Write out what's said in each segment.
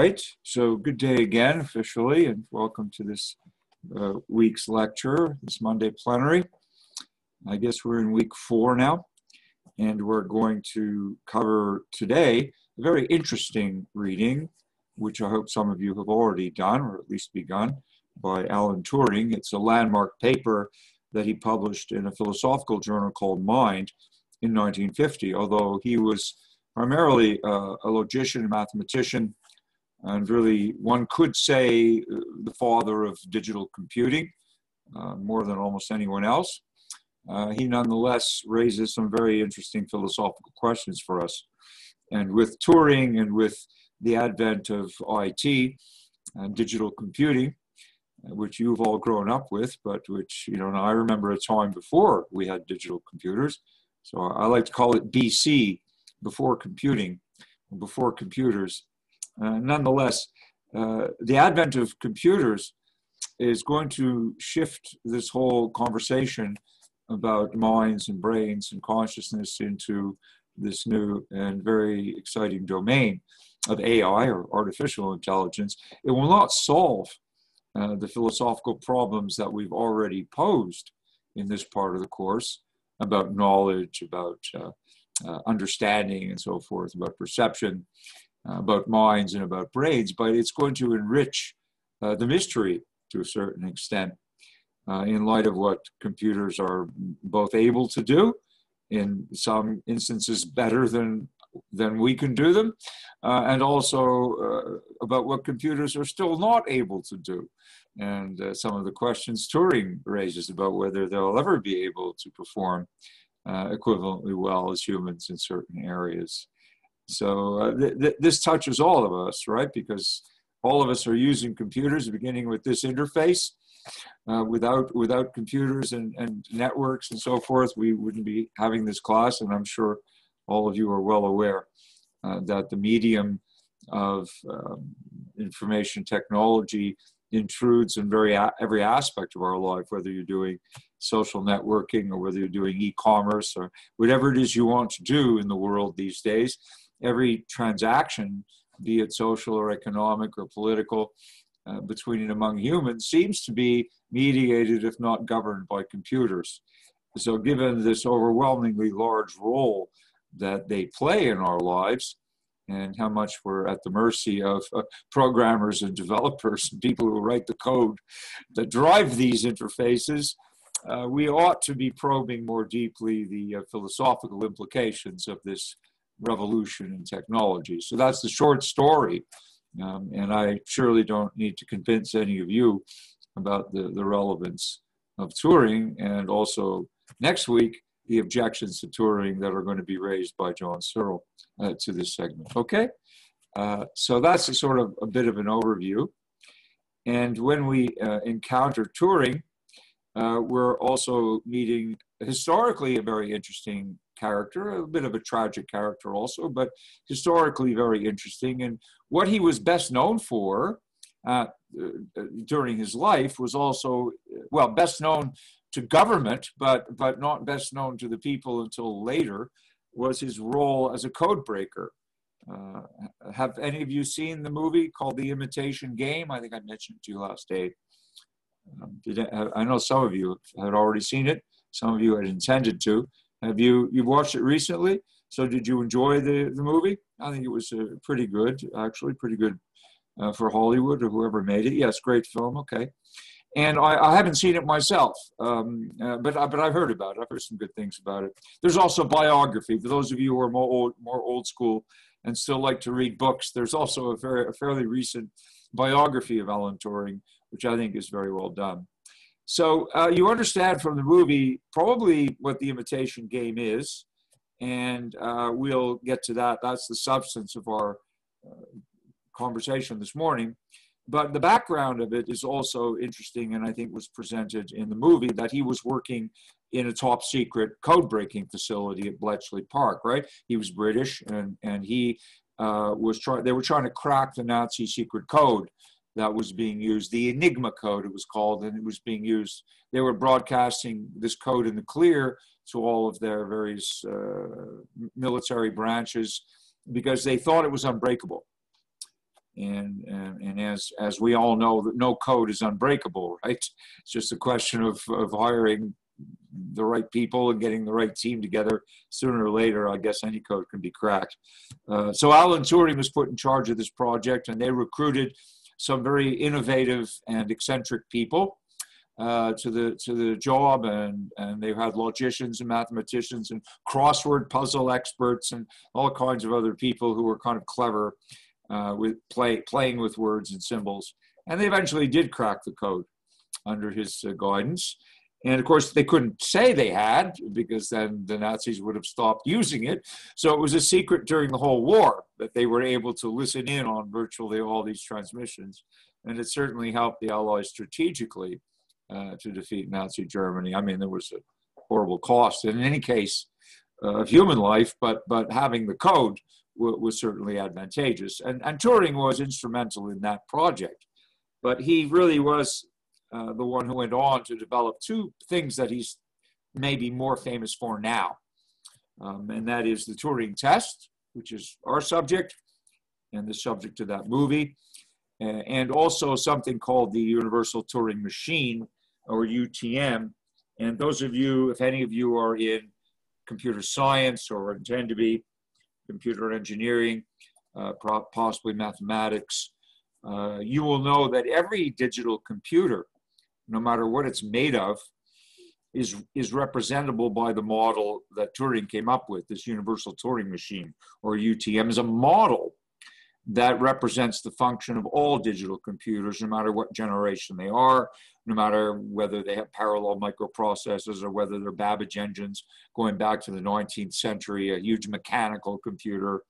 right, so good day again officially, and welcome to this uh, week's lecture, this Monday plenary. I guess we're in week four now, and we're going to cover today a very interesting reading, which I hope some of you have already done, or at least begun, by Alan Turing. It's a landmark paper that he published in a philosophical journal called Mind in 1950, although he was primarily uh, a logician, and mathematician, and really one could say uh, the father of digital computing uh, more than almost anyone else. Uh, he nonetheless raises some very interesting philosophical questions for us. And with Turing and with the advent of IT and digital computing, uh, which you've all grown up with, but which, you know, I remember a time before we had digital computers. So I like to call it BC, before computing, before computers. Uh, nonetheless, uh, the advent of computers is going to shift this whole conversation about minds and brains and consciousness into this new and very exciting domain of AI or artificial intelligence. It will not solve uh, the philosophical problems that we've already posed in this part of the course about knowledge, about uh, uh, understanding, and so forth, about perception, about minds and about brains, but it's going to enrich uh, the mystery to a certain extent uh, in light of what computers are both able to do, in some instances better than than we can do them, uh, and also uh, about what computers are still not able to do. And uh, some of the questions Turing raises about whether they'll ever be able to perform uh, equivalently well as humans in certain areas. So uh, th- th- this touches all of us, right? Because all of us are using computers, beginning with this interface. Uh, without without computers and, and networks and so forth, we wouldn't be having this class. And I'm sure all of you are well aware uh, that the medium of um, information technology intrudes in very every aspect of our life, whether you're doing social networking or whether you're doing e-commerce or whatever it is you want to do in the world these days every transaction, be it social or economic or political, uh, between and among humans, seems to be mediated, if not governed, by computers. So, given this overwhelmingly large role that they play in our lives, and how much we're at the mercy of uh, programmers and developers and people who write the code that drive these interfaces, uh, we ought to be probing more deeply the uh, philosophical implications of this revolution in technology. So that's the short story. Um, and I surely don't need to convince any of you about the, the relevance of Turing and also next week the objections to Turing that are going to be raised by John Searle uh, to this segment. Okay? Uh, so that's a sort of a bit of an overview. And when we uh, encounter Turing, uh, we're also meeting historically a very interesting character, a bit of a tragic character also, but historically very interesting. And what he was best known for uh, uh, during his life was also, well, best known to government, but, but not best known to the people until later, was his role as a code breaker. Uh, have any of you seen the movie called The Imitation Game? I think I mentioned it to you last day. Um, I, I know some of you had already seen it. Some of you had intended to. Have you you watched it recently? So did you enjoy the the movie? I think it was uh, pretty good, actually, pretty good uh, for Hollywood or whoever made it. Yes, great film. Okay, and I, I haven't seen it myself, um, uh, but but I've heard about it. I've heard some good things about it. There's also biography for those of you who are more old, more old school and still like to read books. There's also a very a fairly recent biography of Alan Turing, which I think is very well done. So uh, you understand from the movie probably what the imitation game is, and uh, we'll get to that. That's the substance of our uh, conversation this morning. But the background of it is also interesting, and I think was presented in the movie that he was working in a top secret code breaking facility at Bletchley Park. Right? He was British, and and he uh, was trying. They were trying to crack the Nazi secret code that was being used, the Enigma code, it was called, and it was being used. They were broadcasting this code in the clear to all of their various uh, military branches because they thought it was unbreakable. And, and, and as, as we all know, no code is unbreakable, right? It's just a question of, of hiring the right people and getting the right team together. Sooner or later, I guess any code can be cracked. Uh, so Alan Turing was put in charge of this project, and they recruited some very innovative and eccentric people uh, to the to the job, and and they had logicians and mathematicians and crossword puzzle experts and all kinds of other people who were kind of clever uh, with play playing with words and symbols, and they eventually did crack the code under his uh, guidance. And of course, they couldn't say they had because then the Nazis would have stopped using it. So it was a secret during the whole war that they were able to listen in on virtually all these transmissions. And it certainly helped the Allies strategically uh, to defeat Nazi Germany. I mean, there was a horrible cost in any case uh, of human life, but but having the code was certainly advantageous. And and Turing was instrumental in that project, but he really was uh, the one who went on to develop two things that he's maybe more famous for now, um, and that is the Turing test, which is our subject and the subject of that movie, and also something called the Universal Turing Machine, or UTM. And those of you, if any of you are in computer science or intend to be computer engineering, uh, possibly mathematics, uh, you will know that every digital computer, no matter what it's made of, is, is representable by the model that Turing came up with, this universal Turing machine, or UTM, is a model that represents the function of all digital computers, no matter what generation they are, no matter whether they have parallel microprocessors or whether they're Babbage engines. Going back to the 19th century, a huge mechanical computer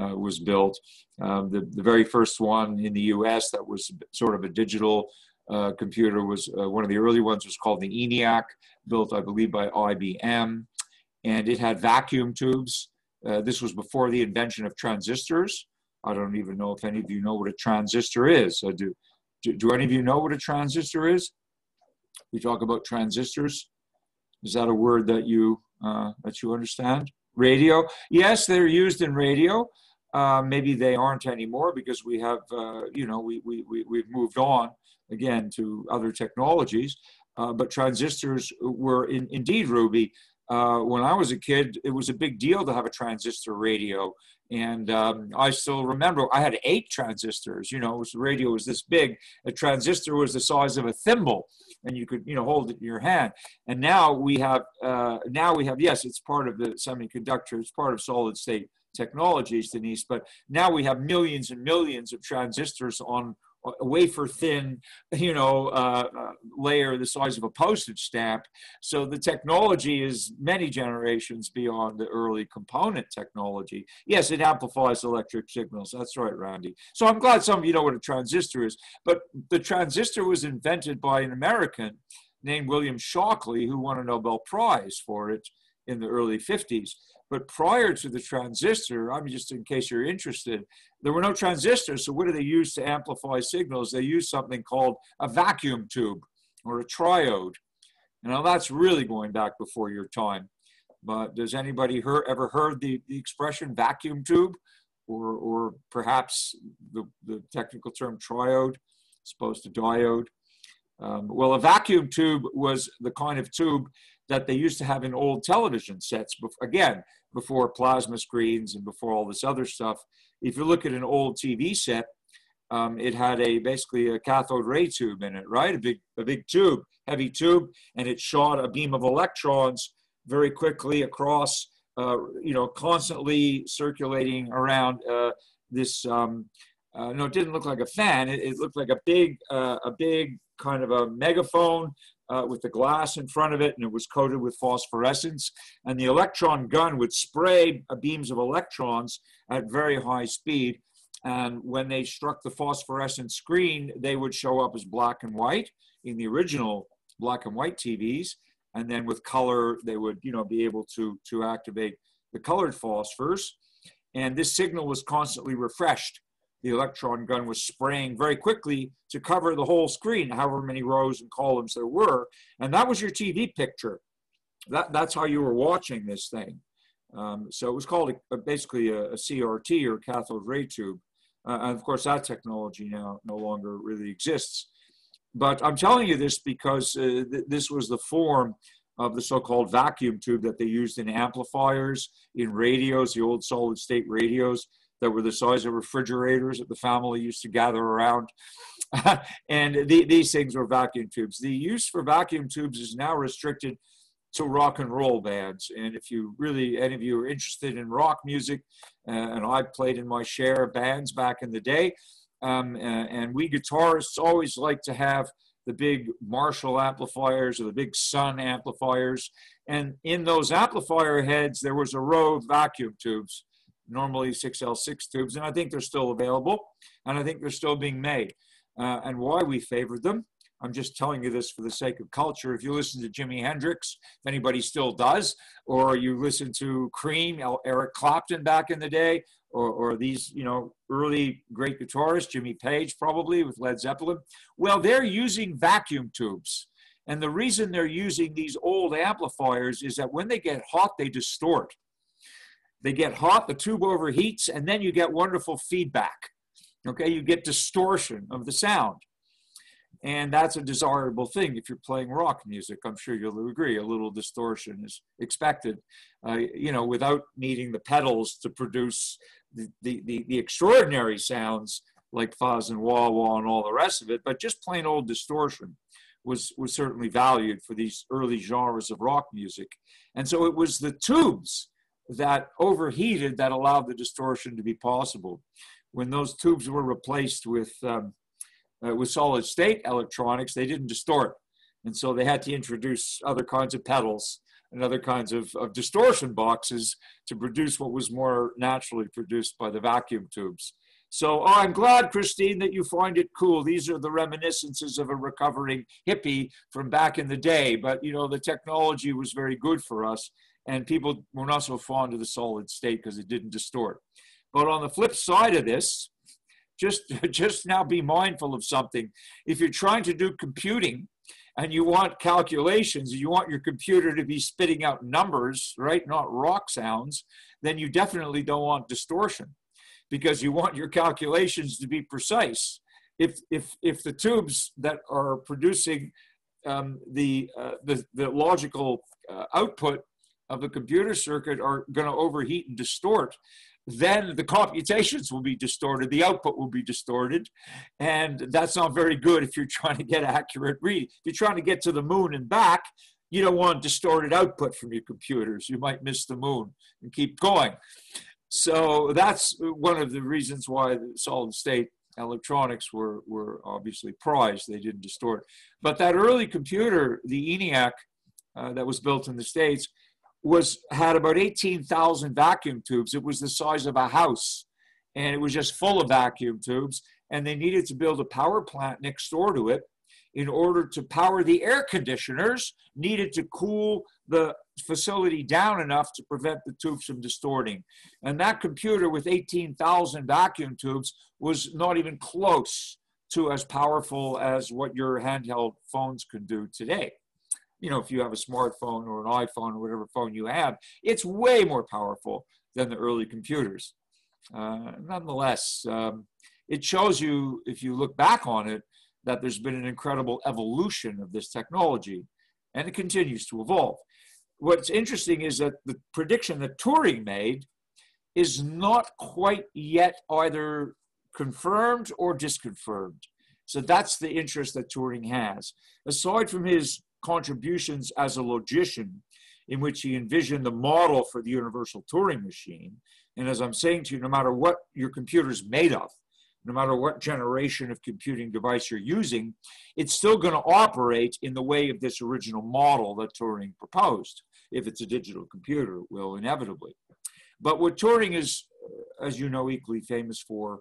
uh, was built. Um, the, the very first one in the US that was sort of a digital uh, computer was uh, one of the early ones was called the ENIAC, built, I believe, by IBM. And it had vacuum tubes. Uh, this was before the invention of transistors. I don't even know if any of you know what a transistor is. I do. Do, do any of you know what a transistor is? We talk about transistors. Is that a word that you uh, that you understand? Radio. Yes, they're used in radio. Uh, maybe they aren't anymore because we have, uh, you know, we, we, we, we've moved on again to other technologies. Uh, but transistors were in, indeed, Ruby, uh, when I was a kid, it was a big deal to have a transistor radio. And um, I still remember I had eight transistors. You know, was, the radio was this big. A transistor was the size of a thimble, and you could, you know, hold it in your hand. And now we have, uh, now we have, yes, it's part of the semiconductor. It's part of solid state technologies, Denise. But now we have millions and millions of transistors on wafer thin, you know, uh, uh, layer the size of a postage stamp. So the technology is many generations beyond the early component technology. Yes, it amplifies electric signals. That's right, Randy. So I'm glad some of you know what a transistor is. But the transistor was invented by an American named William Shockley, who won a Nobel Prize for it in the early 50s. But prior to the transistor, I mean, just in case you're interested, there were no transistors. So what do they use to amplify signals? They use something called a vacuum tube or a triode. Now that's really going back before your time. But does anybody ever heard the, the expression vacuum tube? Or, or perhaps the, the technical term triode, as opposed to diode? Um, well, a vacuum tube was the kind of tube that they used to have in old television sets. Again, before plasma screens and before all this other stuff. If you look at an old TV set, um, it had a basically a cathode ray tube in it, right? A big, a big tube, heavy tube, and it shot a beam of electrons very quickly across, uh, you know, constantly circulating around uh, this. Um, uh, no, it didn't look like a fan. It, it looked like a big, uh, a big kind of a megaphone uh, with the glass in front of it, and it was coated with phosphorescence. And the electron gun would spray beams of electrons at very high speed. And when they struck the phosphorescent screen, they would show up as black and white in the original black and white TVs. And then with color, they would, you know, be able to, to activate the colored phosphors. And this signal was constantly refreshed the electron gun was spraying very quickly to cover the whole screen, however many rows and columns there were. And that was your TV picture. That, that's how you were watching this thing. Um, so it was called a, basically a, a, CRT or cathode ray tube. Uh, and of course, that technology now no longer really exists. But I'm telling you this because uh, th- this was the form of the so-called vacuum tube that they used in amplifiers, in radios, the old solid state radios that were the size of refrigerators that the family used to gather around. and the, these things were vacuum tubes. The use for vacuum tubes is now restricted to rock and roll bands. And if you really, any of you are interested in rock music, uh, and I played in my share of bands back in the day, um, uh, and we guitarists always like to have the big Marshall amplifiers or the big Sunn amplifiers. And in those amplifier heads, there was a row of vacuum tubes, normally 6L6 tubes, and I think they're still available, and I think they're still being made. Uh, and why we favored them, I'm just telling you this for the sake of culture. If you listen to Jimi Hendrix, if anybody still does, or you listen to Cream, Eric Clapton back in the day, or, or these, you know, early great guitarists, Jimmy Page probably with Led Zeppelin, well, they're using vacuum tubes. And the reason they're using these old amplifiers is that when they get hot, they distort. They get hot, the tube overheats, and then you get wonderful feedback. Okay, you get distortion of the sound. And that's a desirable thing if you're playing rock music. I'm sure you'll agree. A little distortion is expected, uh, you know, without needing the pedals to produce the, the, the, the extraordinary sounds like fuzz and wah wah and all the rest of it, but just plain old distortion was, was certainly valued for these early genres of rock music. And so it was the tubes that overheated that allowed the distortion to be possible. When those tubes were replaced with, um, uh, with solid state electronics, they didn't distort. And so they had to introduce other kinds of pedals and other kinds of, of distortion boxes to produce what was more naturally produced by the vacuum tubes. So oh, I'm glad, Christine, that you find it cool. These are the reminiscences of a recovering hippie from back in the day. But you know, the technology was very good for us, and people were not so fond of the solid state because it didn't distort. But on the flip side of this, just just now be mindful of something. If you're trying to do computing and you want calculations, you want your computer to be spitting out numbers, right? Not rock sounds, then you definitely don't want distortion because you want your calculations to be precise. If, if, if the tubes that are producing um, the, uh, the, the logical uh, output of the computer circuit are going to overheat and distort, then the computations will be distorted, the output will be distorted, and that's not very good if you're trying to get accurate read. If you're trying to get to the moon and back, you don't want distorted output from your computers. You might miss the moon and keep going. So that's one of the reasons why the solid state electronics were, were obviously prized. They didn't distort. But that early computer, the ENIAC, uh, that was built in the States, was had about 18,000 vacuum tubes. It was the size of a house and it was just full of vacuum tubes. And they needed to build a power plant next door to it in order to power the air conditioners needed to cool the facility down enough to prevent the tubes from distorting. And that computer with 18,000 vacuum tubes was not even close to as powerful as what your handheld phones can do today you know, if you have a smartphone or an iPhone or whatever phone you have, it's way more powerful than the early computers. Uh, nonetheless, um, it shows you, if you look back on it, that there's been an incredible evolution of this technology and it continues to evolve. What's interesting is that the prediction that Turing made is not quite yet either confirmed or disconfirmed. So that's the interest that Turing has. Aside from his contributions as a logician, in which he envisioned the model for the universal Turing machine. And as I'm saying to you, no matter what your computer is made of, no matter what generation of computing device you're using, it's still going to operate in the way of this original model that Turing proposed. If it's a digital computer, it will inevitably. But what Turing is, as you know, equally famous for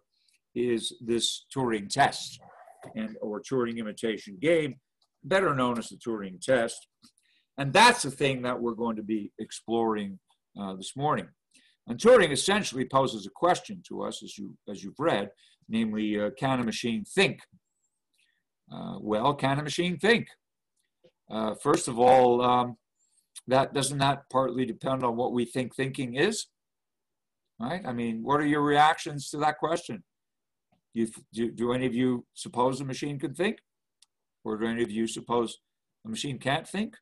is this Turing test and or Turing imitation game, better known as the Turing test. And that's the thing that we're going to be exploring uh, this morning. And Turing essentially poses a question to us, as, you, as you've read, namely, uh, can a machine think? Uh, well, can a machine think? Uh, first of all, um, that doesn't that partly depend on what we think thinking is? Right? I mean, what are your reactions to that question? You, do, do any of you suppose a machine can think? Or do any of you suppose a machine can't think?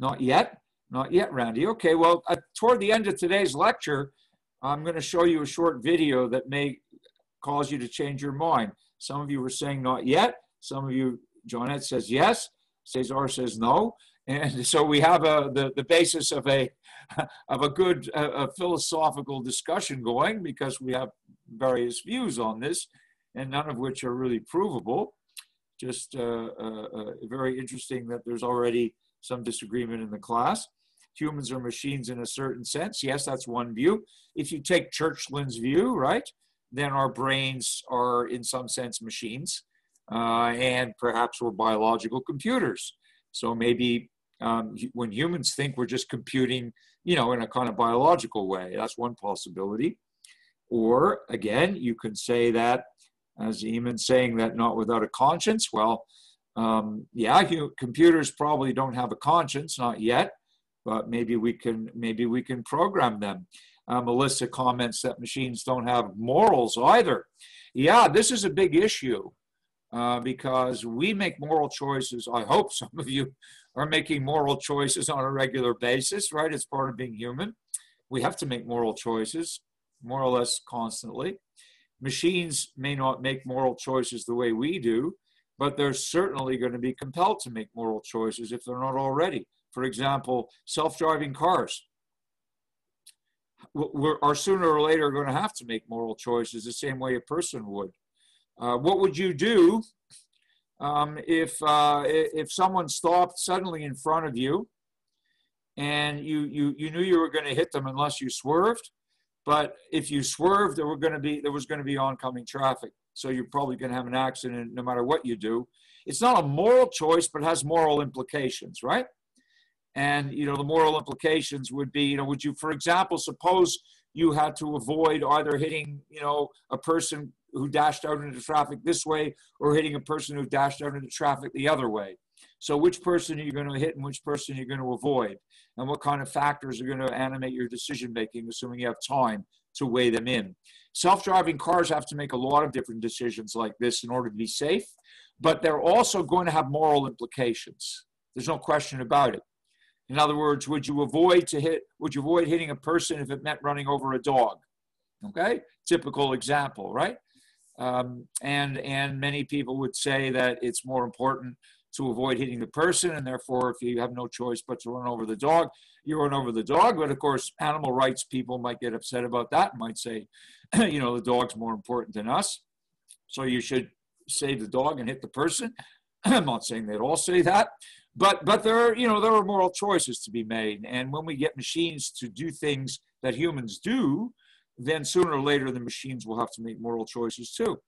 Not yet. Not yet, Randy. Okay, well, uh, toward the end of today's lecture, I'm going to show you a short video that may cause you to change your mind. Some of you were saying not yet. Some of you, Johnette says yes. Cesar says no. And so we have a, the, the basis of a, of a good a philosophical discussion going because we have various views on this and none of which are really provable. Just uh, uh, uh, very interesting that there's already some disagreement in the class. Humans are machines in a certain sense. Yes, that's one view. If you take Churchland's view, right, then our brains are in some sense machines, uh, and perhaps we're biological computers. So maybe um, when humans think we're just computing, you know, in a kind of biological way. That's one possibility. Or again, you can say that, as Eamon saying that not without a conscience. Well, um, yeah, you, computers probably don't have a conscience, not yet, but maybe we can maybe we can program them. Uh, Melissa comments that machines don't have morals either. Yeah, this is a big issue uh, because we make moral choices. I hope some of you are making moral choices on a regular basis, right? It's part of being human. We have to make moral choices more or less constantly. Machines may not make moral choices the way we do, but they're certainly going to be compelled to make moral choices if they're not already. For example, self driving cars we're, are sooner or later going to have to make moral choices the same way a person would. Uh, what would you do um, if uh, if someone stopped suddenly in front of you and you you you knew you were going to hit them unless you swerved, but if you swerved, there were going to be there was going to be oncoming traffic, so you're probably going to have an accident no matter what you do. It's not a moral choice, but has moral implications, right? And you know the moral implications would be, you know, would you, for example, suppose you had to avoid either hitting, you know, a person who dashed out into traffic this way or hitting a person who dashed out into traffic the other way. So which person are you going to hit and which person are you going to avoid? And what kind of factors are going to animate your decision making, assuming you have time to weigh them in? Self-driving cars have to make a lot of different decisions like this in order to be safe, but they're also going to have moral implications. There's no question about it. In other words, would you avoid to hit, would you avoid hitting a person if it meant running over a dog? Okay, typical example, right? Um, and and many people would say that it's more important to avoid hitting the person, and therefore, if you have no choice but to run over the dog, you run over the dog. But of course, animal rights people might get upset about that, and might say, you know, the dog's more important than us, so you should save the dog and hit the person. I'm not saying they'd all say that, but but there are you know there are moral choices to be made and when we get machines to do things that humans do then sooner or later the machines will have to make moral choices too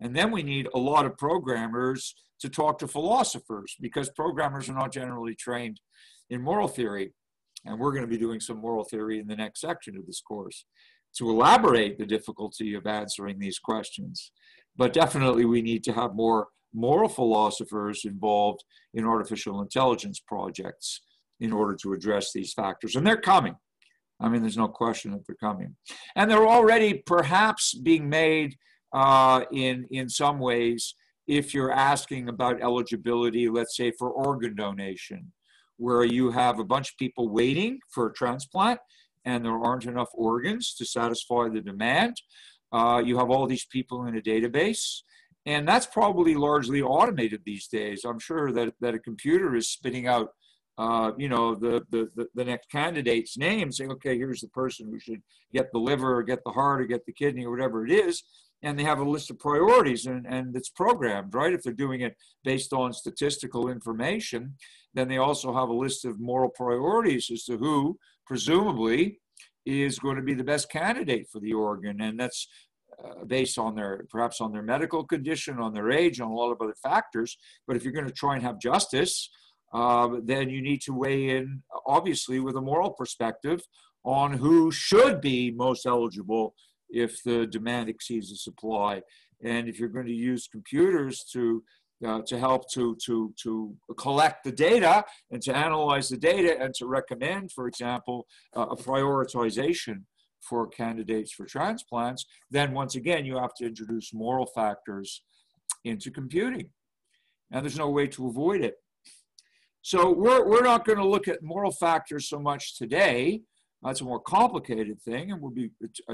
and then we need a lot of programmers to talk to philosophers because programmers are not generally trained in moral theory and we're going to be doing some moral theory in the next section of this course to elaborate the difficulty of answering these questions but definitely we need to have more moral philosophers involved in artificial intelligence projects in order to address these factors. And they're coming. I mean, there's no question that they're coming. And they're already perhaps being made uh, in, in some ways if you're asking about eligibility, let's say for organ donation, where you have a bunch of people waiting for a transplant and there aren't enough organs to satisfy the demand. Uh, you have all these people in a database and that's probably largely automated these days. I'm sure that, that a computer is spitting out, uh, you know, the, the, the, next candidate's name, saying, okay, here's the person who should get the liver or get the heart or get the kidney or whatever it is. And they have a list of priorities and, and it's programmed, right? If they're doing it based on statistical information, then they also have a list of moral priorities as to who, presumably, is going to be the best candidate for the organ. And that's uh, based on their perhaps on their medical condition, on their age, on a lot of other factors. But if you're going to try and have justice, uh, then you need to weigh in, obviously, with a moral perspective on who should be most eligible if the demand exceeds the supply. And if you're going to use computers to uh, to help to, to, to collect the data and to analyze the data and to recommend, for example, uh, a prioritization for candidates for transplants, then once again, you have to introduce moral factors into computing. And there's no way to avoid it. So we're, we're not going to look at moral factors so much today. That's a more complicated thing, and we'll be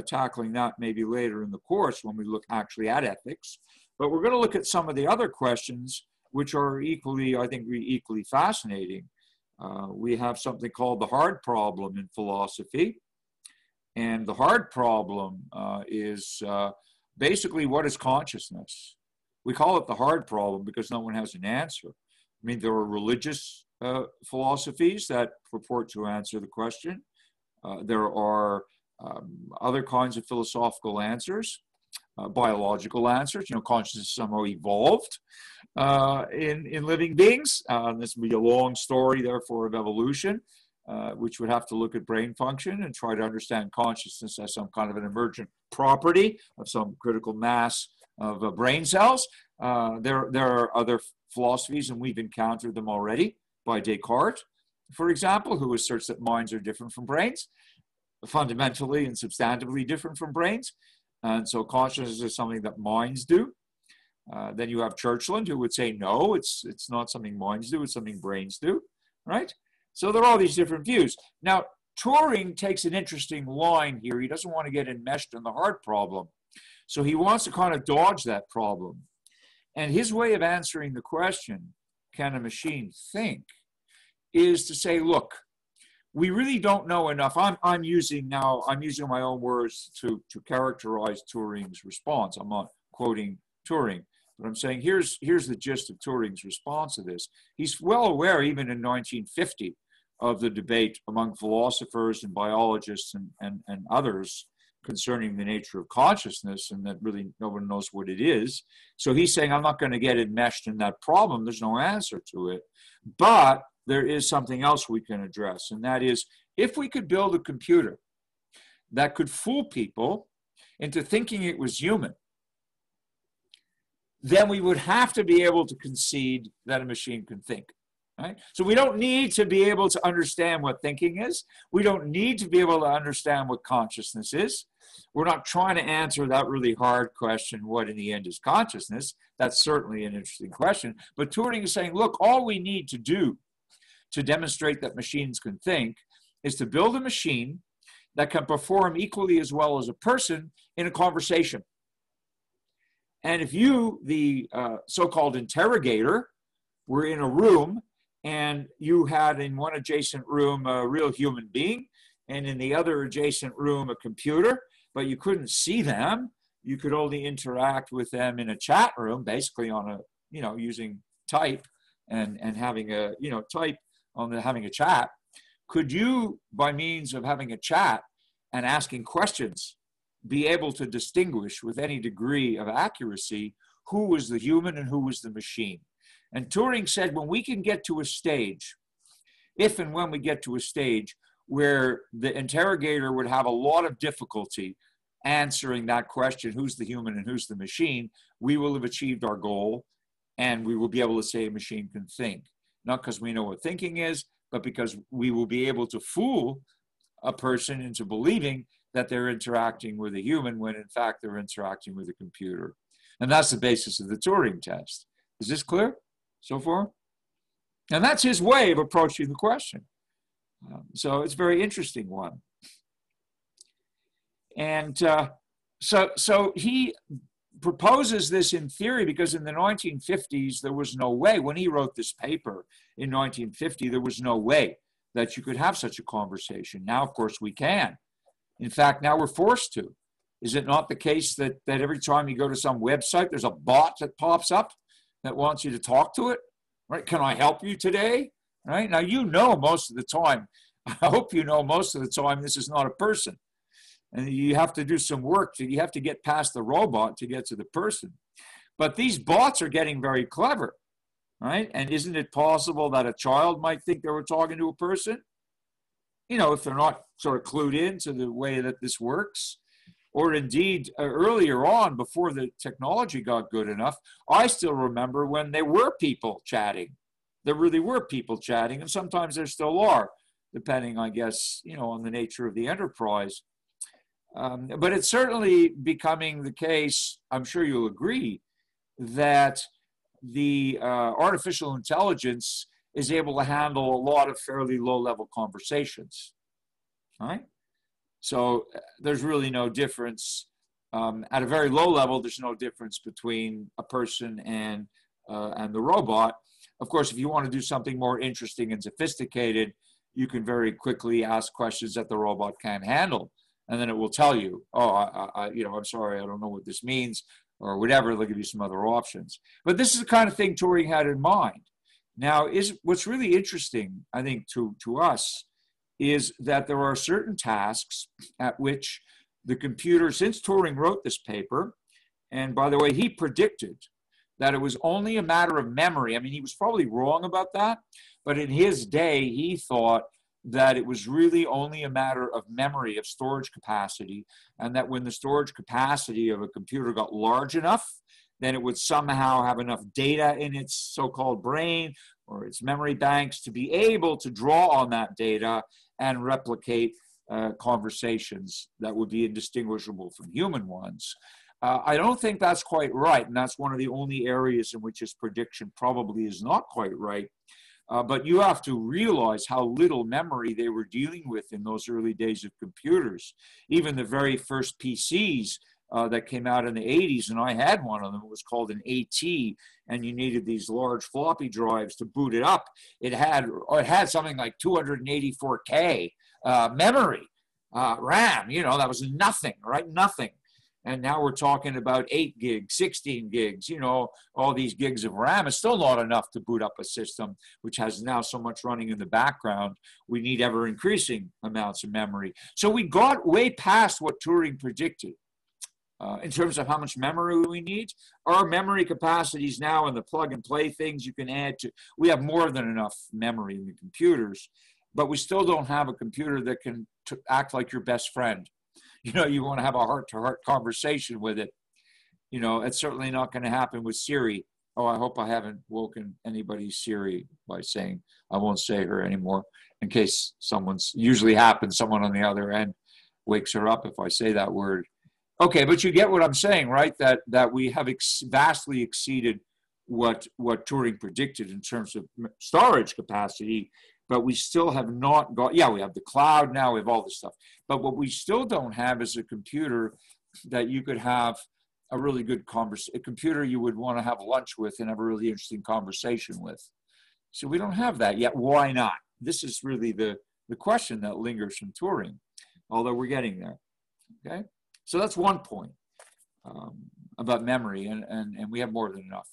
tackling that maybe later in the course when we look actually at ethics. But we're going to look at some of the other questions, which are equally, I think, equally fascinating. Uh, we have something called the hard problem in philosophy. And the hard problem uh, is uh, basically what is consciousness? We call it the hard problem because no one has an answer. I mean, there are religious uh, philosophies that purport to answer the question. Uh, there are um, other kinds of philosophical answers, uh, biological answers. You know, consciousness somehow evolved uh, in, in living beings. Uh, this would be a long story, therefore, of evolution. Uh, which would have to look at brain function and try to understand consciousness as some kind of an emergent property of some critical mass of uh, brain cells. There, there are other philosophies, and we've encountered them already by Descartes, for example, who asserts that minds are different from brains, fundamentally and substantively different from brains. And so consciousness is something that minds do. Uh, then you have Churchland, who would say, no, it's, it's not something minds do, it's something brains do, right? So there are all these different views. Now, Turing takes an interesting line here. He doesn't want to get enmeshed in the hard problem. So he wants to kind of dodge that problem. And his way of answering the question, can a machine think, is to say, look, we really don't know enough. I'm, I'm using now, I'm using my own words to, to characterize Turing's response. I'm not quoting Turing. But I'm saying here's, here's the gist of Turing's response to this. He's well aware, even in 1950, of the debate among philosophers and biologists and, and, and others concerning the nature of consciousness and that really no one knows what it is. So he's saying, I'm not going to get enmeshed in that problem. There's no answer to it. But there is something else we can address, and that is if we could build a computer that could fool people into thinking it was human, then we would have to be able to concede that a machine can think. Right? So we don't need to be able to understand what thinking is. We don't need to be able to understand what consciousness is. We're not trying to answer that really hard question, what in the end is consciousness? That's certainly an interesting question. But Turing is saying, look, all we need to do to demonstrate that machines can think is to build a machine that can perform equally as well as a person in a conversation. And if you, the uh, so called interrogator, were in a room and you had in one adjacent room a real human being, and in the other adjacent room a computer, but you couldn't see them, you could only interact with them in a chat room, basically on a, you know, using type and, and having a, you know, type on having a chat. Could you, by means of having a chat and asking questions, be able to distinguish with any degree of accuracy who was the human and who was the machine. And Turing said when we can get to a stage, if and when we get to a stage where the interrogator would have a lot of difficulty answering that question who's the human and who's the machine we will have achieved our goal and we will be able to say a machine can think not because we know what thinking is but because we will be able to fool a person into believing that they're interacting with a human when in fact they're interacting with a computer. And that's the basis of the Turing test. Is this clear so far? And that's his way of approaching the question. Um, so it's a very interesting one. And uh, so, so he proposes this in theory because in the 1950s there was no way when he wrote this paper in 1950 there was no way that you could have such a conversation now of course we can in fact, now we're forced to. Is it not the case that, that every time you go to some website, there's a bot that pops up that wants you to talk to it? Right? Can I help you today? Right? Now, you know most of the time, I hope you know most of the time, this is not a person. And you have to do some work. To, you have to get past the robot to get to the person. But these bots are getting very clever, right? And isn't it possible that a child might think they were talking to a person? you know, if they're not sort of clued in to the way that this works, or indeed uh, earlier on, before the technology got good enough, I still remember when there were people chatting. There really were people chatting, and sometimes there still are, depending, I guess, you know, on the nature of the enterprise. Um, but it's certainly becoming the case, I'm sure you'll agree, that the uh, artificial intelligence is able to handle a lot of fairly low level conversations. Right? So uh, there's really no difference. Um, at a very low level, there's no difference between a person and, uh, and the robot. Of course, if you want to do something more interesting and sophisticated, you can very quickly ask questions that the robot can't handle. And then it will tell you, oh, I, I, you know, I'm sorry, I don't know what this means or whatever. They'll give you some other options. But this is the kind of thing Turing had in mind. Now, is what's really interesting, I think, to, to us is that there are certain tasks at which the computer, since Turing wrote this paper, and by the way, he predicted that it was only a matter of memory. I mean, he was probably wrong about that, but in his day, he thought that it was really only a matter of memory, of storage capacity, and that when the storage capacity of a computer got large enough, then it would somehow have enough data in its so called brain or its memory banks to be able to draw on that data and replicate uh, conversations that would be indistinguishable from human ones. Uh, I don't think that's quite right, and that's one of the only areas in which his prediction probably is not quite right. Uh, but you have to realize how little memory they were dealing with in those early days of computers. Even the very first PCs uh, that came out in the 80s, and I had one of them. It was called an AT, and you needed these large floppy drives to boot it up. It had it had something like 284k uh, memory uh, RAM. You know, that was nothing, right? Nothing. And now we're talking about 8 gigs, 16 gigs, you know, all these gigs of RAM is still not enough to boot up a system which has now so much running in the background. We need ever increasing amounts of memory. So we got way past what Turing predicted. Uh, in terms of how much memory we need. Our memory capacities now and the plug and play things you can add to, we have more than enough memory in the computers, but we still don't have a computer that can act like your best friend. you know you want to have a heart to heart conversation with it. You know it's certainly not going to happen with siri. Oh i hope i haven't woken anybody's siri by saying i won't say her anymore in case someone's usually happens someone on the other end wakes her up if i say that word. Okay but you get what i'm saying right? That that we have ex- vastly exceeded what what turing predicted in terms of storage capacity but we still have not got, yeah, we have the cloud now, we have all this stuff. But what we still don't have is a computer that you could have a really good conversation, a computer you would want to have lunch with and have a really interesting conversation with. So we don't have that yet. Why not? This is really the, the question that lingers from Turing, although we're getting there. Okay? So that's one point um, about memory, and, and, and we have more than enough.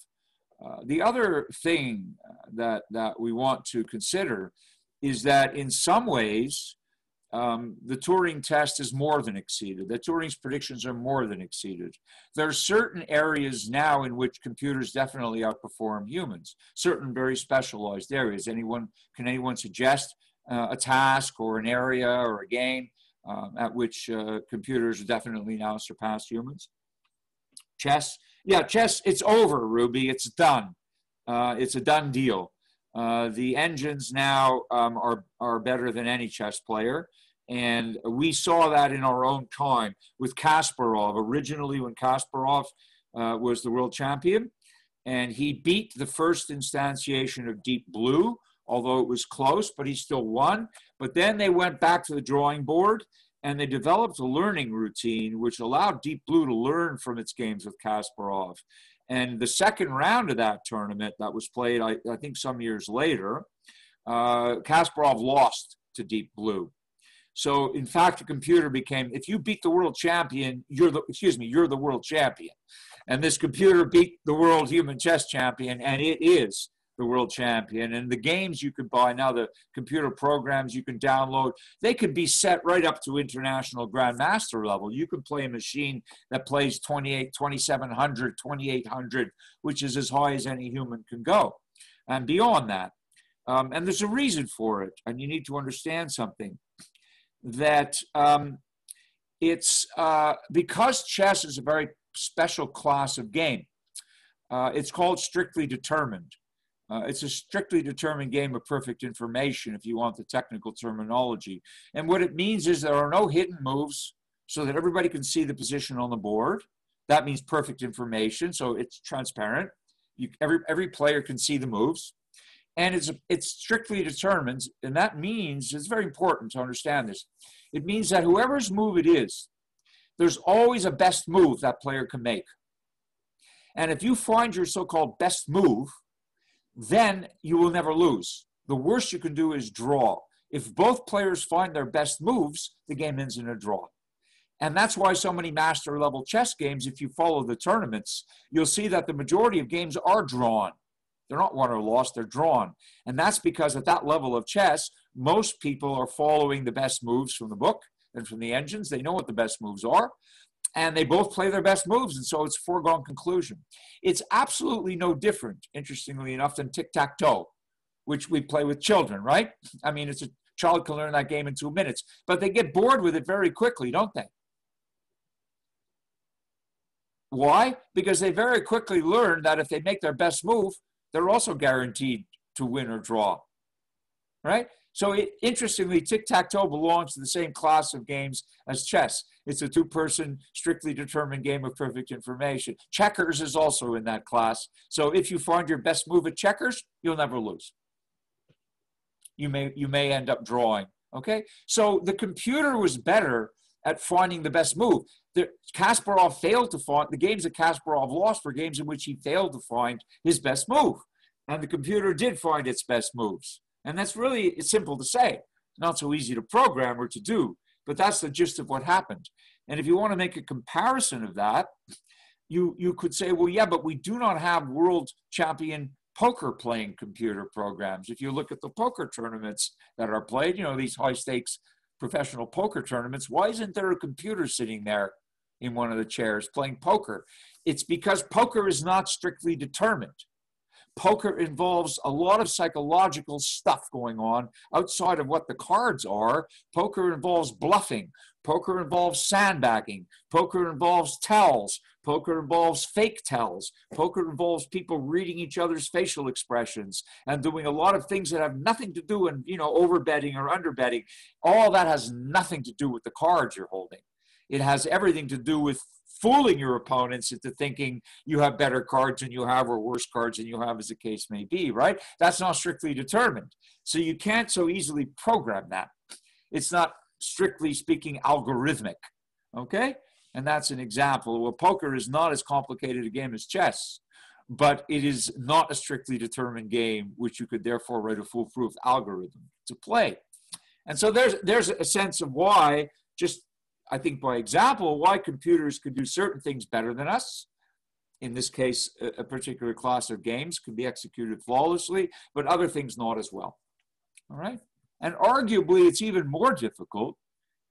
Uh, the other thing uh, that, that we want to consider is that in some ways, um, the Turing test is more than exceeded. The Turing's predictions are more than exceeded. There are certain areas now in which computers definitely outperform humans. Certain very specialized areas. Anyone can anyone suggest uh, a task or an area or a game um, at which uh, computers definitely now surpass humans? Chess yeah, chess, it's over, Ruby. It's done. Uh, it's a done deal. Uh, the engines now um, are, are better than any chess player. And we saw that in our own time with Kasparov. Originally, when Kasparov uh, was the world champion, and he beat the first instantiation of Deep Blue, although it was close, but he still won. But then they went back to the drawing board and they developed a learning routine which allowed Deep Blue to learn from its games with Kasparov. And the second round of that tournament that was played, I, I think, some years later, uh, Kasparov lost to Deep Blue. So, in fact, the computer became if you beat the world champion, you're the excuse me, you're the world champion. And this computer beat the world human chess champion, and it is the world champion. And the games you can buy now, the computer programs you can download, they can be set right up to international grandmaster level. You can play a machine that plays 28, 2700, 2800, which is as high as any human can go, and beyond that. Um, and there's a reason for it, and you need to understand something that um, it's uh, because chess is a very special class of game. Uh, it's called strictly determined. Uh, it's a strictly determined game of perfect information, if you want the technical terminology. And what it means is there are no hidden moves, so that everybody can see the position on the board. That means perfect information, so it's transparent. You, every, every player can see the moves. And it's, it's strictly determined, and that means, it's very important to understand this. It means that whoever's move it is, there's always a best move that player can make. And if you find your so called best move, then you will never lose. The worst you can do is draw. If both players find their best moves, the game ends in a draw. And that's why so many master level chess games, if you follow the tournaments, you'll see that the majority of games are drawn. They're not won or lost, they're drawn. And that's because at that level of chess, most people are following the best moves from the book and from the engines. They know what the best moves are. And they both play their best moves. And so it's foregone conclusion. It's absolutely no different, interestingly enough, than tic tac toe, which we play with children, right? I mean, it's a child can learn that game in two minutes, but they get bored with it very quickly, don't they? Why? Because they very quickly learn that if they make their best move, they're also guaranteed to win or draw. Right? So, it, interestingly, tic tac toe belongs to the same class of games as chess. It's a two person, strictly determined game of perfect information. Checkers is also in that class. So, if you find your best move at checkers, you'll never lose. You may, you may end up drawing. Okay? So, the computer was better at finding the best move. The, Kasparov failed to find the games that Kasparov lost were games in which he failed to find his best move, and the computer did find its best moves. And that's really it's simple to say, not so easy to program or to do, but that's the gist of what happened. And if you want to make a comparison of that, you you could say, well, yeah, but we do not have world champion poker playing computer programs. If you look at the poker tournaments that are played, you know these high stakes professional poker tournaments, why isn't there a computer sitting there in one of the chairs playing poker? It's because poker is not strictly determined. Poker involves a lot of psychological stuff going on outside of what the cards are. Poker involves bluffing. Poker involves sandbagging. Poker involves tells. Poker involves fake tells. Poker involves people reading each other's facial expressions and doing a lot of things that have nothing to do in, you know, overbetting or underbetting. All that has nothing to do with the cards you're holding. It has everything to do with fooling your opponents into thinking you have better cards than you have or worse cards than you have as the case may be, right? That's not strictly determined. So you can't so easily program that. It's not strictly speaking algorithmic, okay? And that's an example. Well, poker is not as complicated a game as chess, but it is not a strictly determined game, which you could therefore write a foolproof algorithm to play. And so there's there's a sense of why, just I think by example, why computers could do certain things better than us. In this case, a, particular class of games could be executed flawlessly, but other things not as well. All right. And arguably, it's even more difficult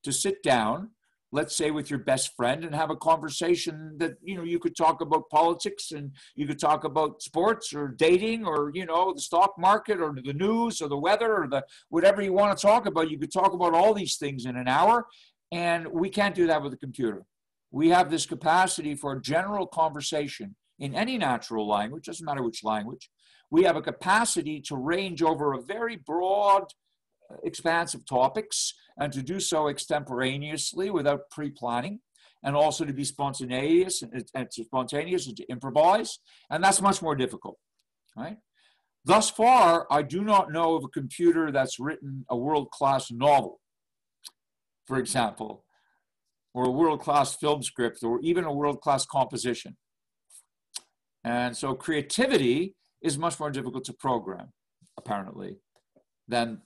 to sit down let's say with your best friend and have a conversation that you know you could talk about politics and you could talk about sports or dating or you know the stock market or the news or the weather or the whatever you want to talk about you could talk about all these things in an hour and we can't do that with a computer. We have this capacity for general conversation in any natural language doesn't matter which language. We have a capacity to range over a very broad expanse of topics and to do so extemporaneously without pre-planning and also to be spontaneous and, and to spontaneous and to improvise and that's much more difficult right? Thus far i do not know of a computer that's written a world-class novel for example or a world-class film script or even a world-class composition and so creativity is much more difficult to program apparently than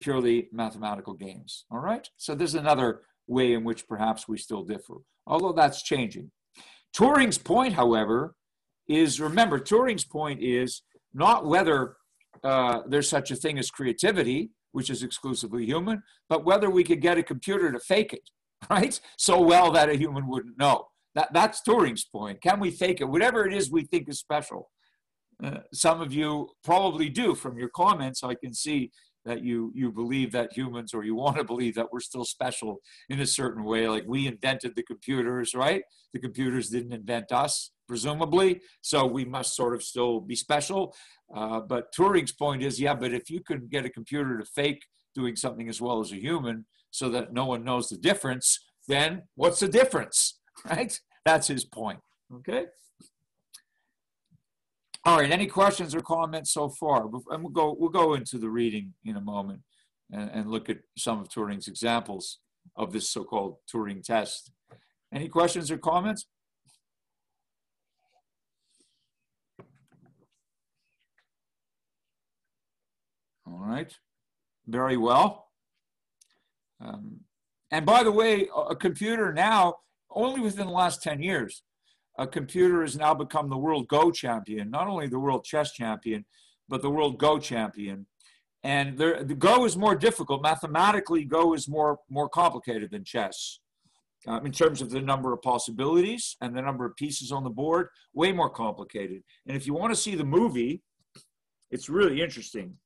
purely mathematical games. All right? So there's another way in which perhaps we still differ, although that's changing. Turing's point, however, is remember, Turing's point is not whether uh, there's such a thing as creativity, which is exclusively human, but whether we could get a computer to fake it, right? So well that a human wouldn't know. That, that's Turing's point. Can we fake it? Whatever it is we think is special. Uh, some of you probably do from your comments. I can see that you you believe that humans or you want to believe that we're still special in a certain way like we invented the computers right the computers didn't invent us presumably so we must sort of still be special uh, but turing's point is yeah but if you can get a computer to fake doing something as well as a human so that no one knows the difference then what's the difference, right? That's his point, okay? All right, any questions or comments so far? And we'll go, we'll go into the reading in a moment and, and look at some of Turing's examples of this so-called Turing test. Any questions or comments? All right, very well. Um, and by the way, a computer now, only within the last 10 years, a computer has now become the world Go champion, not only the world chess champion, but the world Go champion. And there, the Go is more difficult. Mathematically, Go is more, more complicated than chess. Um, in terms of the number of possibilities and the number of pieces on the board, way more complicated. And if you want to see the movie, it's really interesting.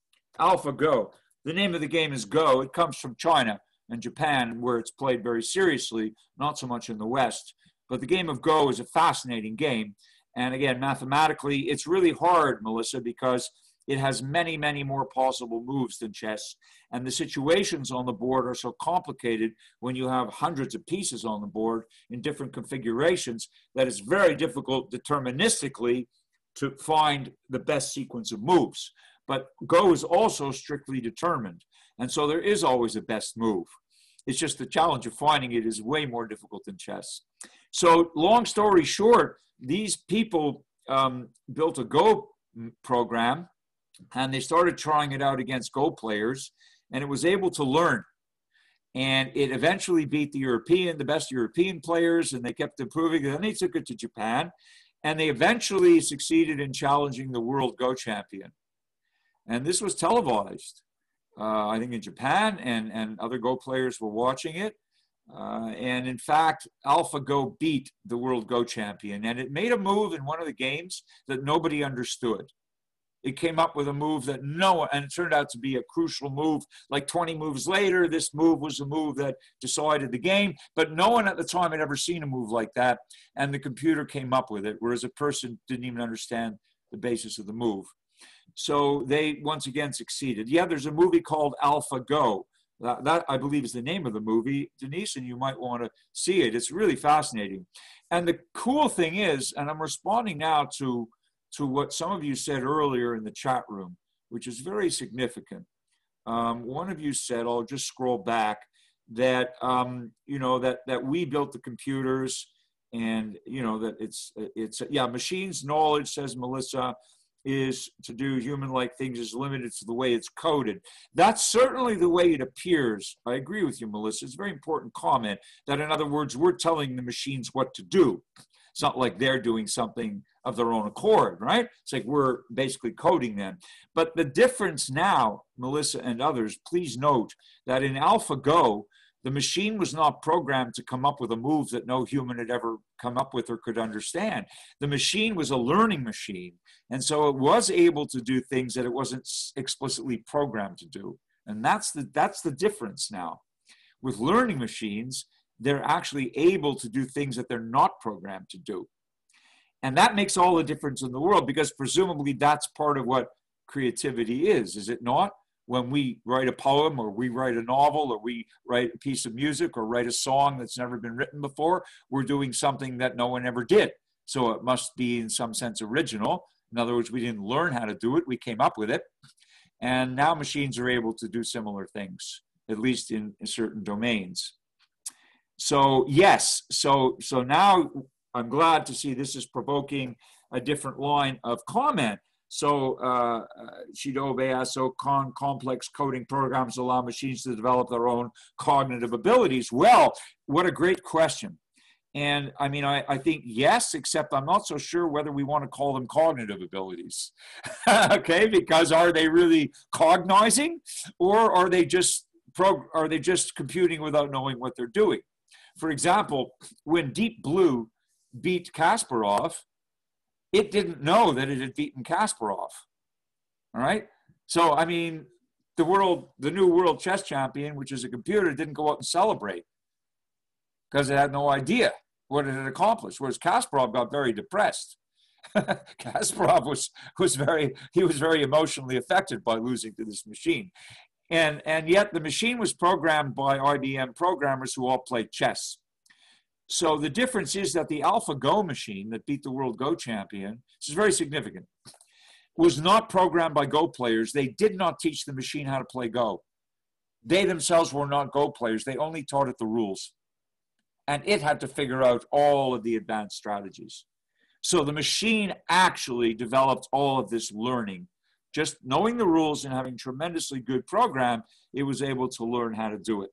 AlphaGo. The name of the game is Go. It comes from China and Japan, where it's played very seriously, not so much in the West. But the game of Go is a fascinating game. And again, mathematically, it's really hard, Melissa, because it has many, many more possible moves than chess. And the situations on the board are so complicated when you have hundreds of pieces on the board in different configurations that it's very difficult deterministically to find the best sequence of moves. But Go is also strictly determined. And so there is always a best move. It's just the challenge of finding it is way more difficult than chess. So, long story short, these people um, built a Go program and they started trying it out against Go players, and it was able to learn. And it eventually beat the European, the best European players, and they kept improving. And then they took it to Japan, and they eventually succeeded in challenging the world Go champion and this was televised. Uh, I think in Japan, and and other Go players were watching it. Uh, and in fact, AlphaGo beat the world Go champion, and it made a move in one of the games that nobody understood. It came up with a move that no one, and it turned out to be a crucial move. Like 20 moves later, this move was a move that decided the game, but no one at the time had ever seen a move like that, and the computer came up with it, whereas a person didn't even understand the basis of the move. So they once again succeeded. Yeah, there's a movie called AlphaGo. That, that, I believe is the name of the movie, Denise, and you might want to see it. It's really fascinating. And the cool thing is, and I'm responding now to to what some of you said earlier in the chat room, which is very significant. Um, one of you said, I'll just scroll back, that um, you know that that we built the computers, and you know that it's it's yeah machines knowledge says Melissa is to do human like things is limited to the way it's coded. That's certainly the way it appears. I agree with you, Melissa. It's a very important comment that, in other words, we're telling the machines what to do. It's not like they're doing something of their own accord, right? It's like we're basically coding them. But the difference now, Melissa and others, please note that in AlphaGo, the machine was not programmed to come up with a move that no human had ever come up with or could understand. The machine was a learning machine. And so it was able to do things that it wasn't explicitly programmed to do. And that's the, that's the difference now. With learning machines, they're actually able to do things that they're not programmed to do. And that makes all the difference in the world because presumably that's part of what creativity is, is it not? When we write a poem or we write a novel or we write a piece of music or write a song that's never been written before, we're doing something that no one ever did. So it must be, in some sense, original. In other words, we didn't learn how to do it, we came up with it. And now machines are able to do similar things, at least in, in certain domains. So, yes, so, so now I'm glad to see this is provoking a different line of comment so uh, Shidobe asks, so con complex coding programs allow machines to develop their own cognitive abilities. Well, what a great question. And I mean, I, I think yes, except I'm not so sure whether we want to call them cognitive abilities. okay, because are they really cognizing or are they just pro, are they just computing without knowing what they're doing? For example, when Deep Blue beat Kasparov, it didn't know that it had beaten Kasparov. All right. So, I mean, the world, the new world chess champion, which is a computer, didn't go out and celebrate because it had no idea what it had accomplished. Whereas Kasparov got very depressed. Kasparov was, was very, he was very emotionally affected by losing to this machine. And, and yet the machine was programmed by IBM programmers who all played chess. So the difference is that the AlphaGo machine that beat the world Go champion, this is very significant, was not programmed by Go players. They did not teach the machine how to play Go. They themselves were not Go players. They only taught it the rules. And it had to figure out all of the advanced strategies. So the machine actually developed all of this learning. Just knowing the rules and having tremendously good program, it was able to learn how to do it.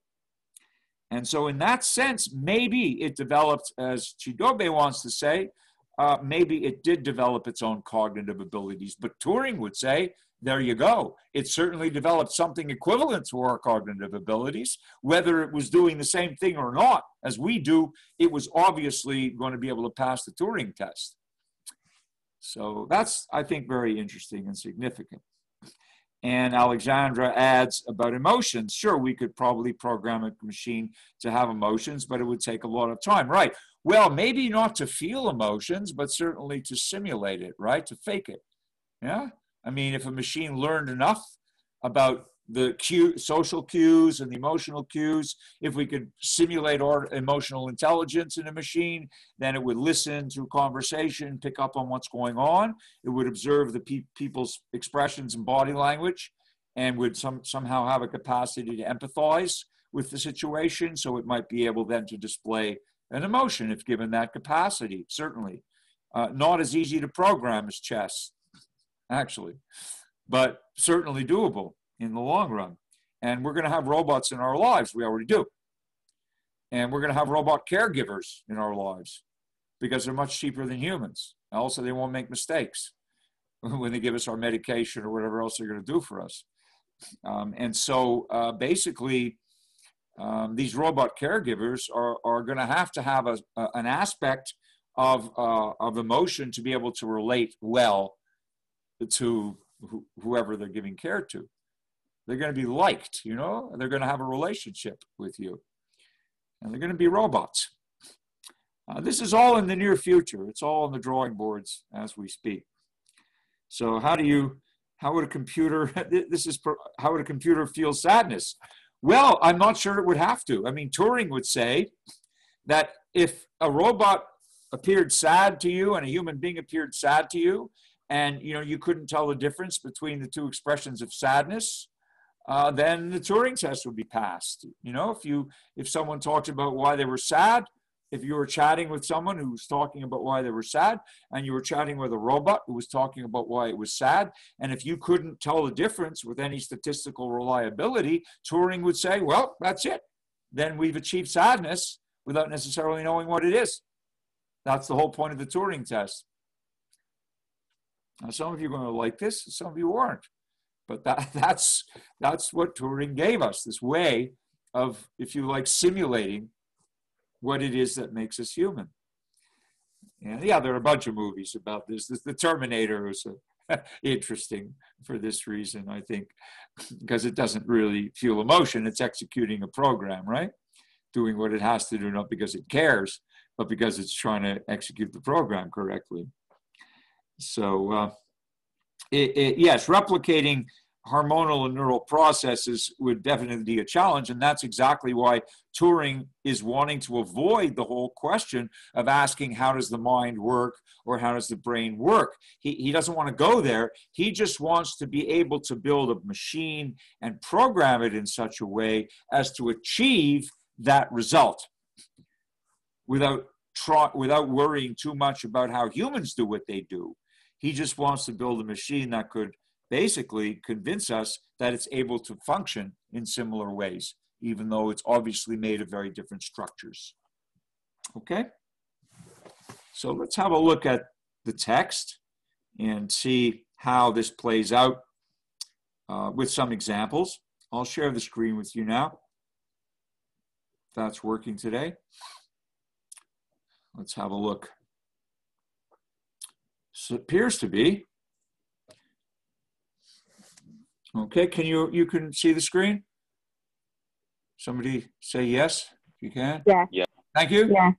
And so, in that sense, maybe it developed, as Chidobe wants to say, uh, maybe it did develop its own cognitive abilities. But Turing would say, there you go. It certainly developed something equivalent to our cognitive abilities. Whether it was doing the same thing or not, as we do, it was obviously going to be able to pass the Turing test. So that's, I think, very interesting and significant. And Alexandra adds about emotions. Sure, we could probably program a machine to have emotions, but it would take a lot of time. Right. Well, maybe not to feel emotions, but certainly to simulate it, right? To fake it. Yeah. I mean, if a machine learned enough about the cue, social cues and the emotional cues. If we could simulate our emotional intelligence in a machine, then it would listen to conversation, pick up on what's going on. It would observe the pe- people's expressions and body language, and would some, somehow have a capacity to empathize with the situation. So it might be able then to display an emotion if given that capacity. Certainly, uh, not as easy to program as chess, actually, but certainly doable in the long run. And we're going to have robots in our lives. We already do. And we're going to have robot caregivers in our lives because they're much cheaper than humans. Also, they won't make mistakes when they give us our medication or whatever else they're going to do for us. Um, and so uh, basically, um, these robot caregivers are, are going to have to have a, a, an aspect of, uh, of emotion to be able to relate well to wh- whoever they're giving care to. They're going to be liked, you know, they're going to have a relationship with you. And they're going to be robots. Uh, this is all in the near future. It's all on the drawing boards as we speak. So how do you, how would a computer, this is, how would a computer feel sadness? Well, I'm not sure it would have to. I mean, Turing would say that if a robot appeared sad to you and a human being appeared sad to you, and you know you couldn't tell the difference between the two expressions of sadness, uh, then the Turing test would be passed. You know, if you if someone talked about why they were sad, if you were chatting with someone who was talking about why they were sad, and you were chatting with a robot who was talking about why it was sad, and if you couldn't tell the difference with any statistical reliability, Turing would say, "Well, that's it. Then we've achieved sadness without necessarily knowing what it is." That's the whole point of the Turing test. Now, some of you are going to like this, some of you aren't. But that, that's, that's what Turing gave us this way of, if you like, simulating what it is that makes us human. And yeah, there are a bunch of movies about this. The Terminator is a, interesting for this reason, I think, because it doesn't really feel emotion. It's executing a program, right? Doing what it has to do, not because it cares, but because it's trying to execute the program correctly. So, uh, it, yes, replicating hormonal and neural processes would definitely be a challenge. And that's exactly why Turing is wanting to avoid the whole question of asking, how does the mind work or how does the brain work? He, he doesn't want to go there. He just wants to be able to build a machine and program it in such a way as to achieve that result without, without worrying too much about how humans do what they do he just wants to build a machine that could basically convince us that it's able to function in similar ways, even though it's obviously made of very different structures. Okay? So let's have a look at the text and see how this plays out uh, with some examples. I'll share the screen with you now. That's working today. Let's have a look. So appears to be. Okay, can you you can see the screen? Somebody say yes, if you can. Yeah. Yeah. Thank you. Yeah.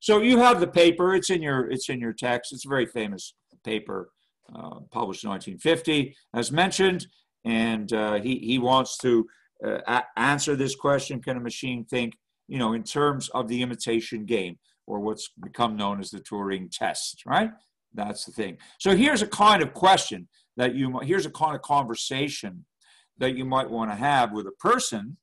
So you have the paper. It's in your it's in your text. It's a very famous paper, uh, published in 1950, as mentioned. And uh, he he wants to uh, a- answer this question: Can a machine think? You know, in terms of the imitation game, or what's become known as the Turing test, right? That's the thing. So here's a kind of question that you, here's a kind of conversation that you might want to have with a person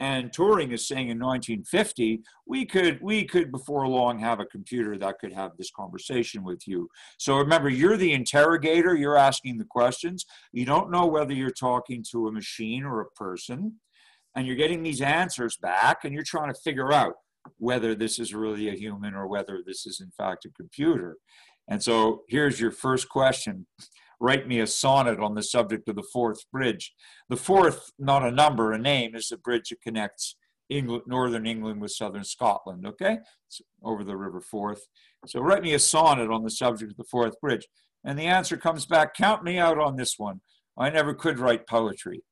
and Turing is saying in 1950, we could, we could before long have a computer that could have this conversation with you. So remember, you're the interrogator, you're asking the questions. You don't know whether you're talking to a machine or a person, and you're getting these answers back, and you're trying to figure out whether this is really a human or whether this is in fact a computer. And so here's your first question write me a sonnet on the subject of the Forth bridge. The Forth, not a number, a name, is the bridge that connects England, northern England with southern Scotland, okay? It's over the River Forth. So write me a sonnet on the subject of the Forth bridge. And the answer comes back, count me out on this one. I never could write poetry.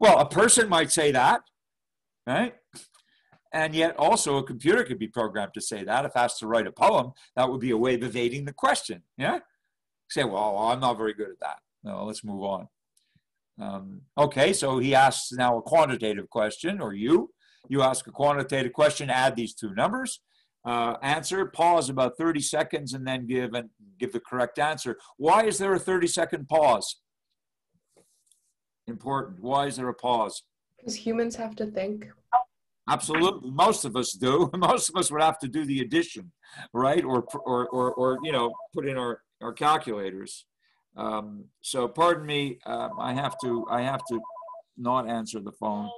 Well, a person might say that, right? And yet also a computer could be programmed to say that. If asked to write a poem, that would be a way of evading the question, yeah? say, well, I'm not very good at that. No, let's move on. Um, okay, so he asks now a quantitative question, or you. You ask a quantitative question, add these two numbers, uh, answer, pause about 30 seconds, and then give and give the correct answer. Why is there a 30 second pause? Important. Why is there a pause? Because humans have to think. Absolutely, most of us do. Most of us would have to do the addition, right? Or or or, or you know, put in our our calculators. Um, so pardon me, um, I have to I have to not answer the phone.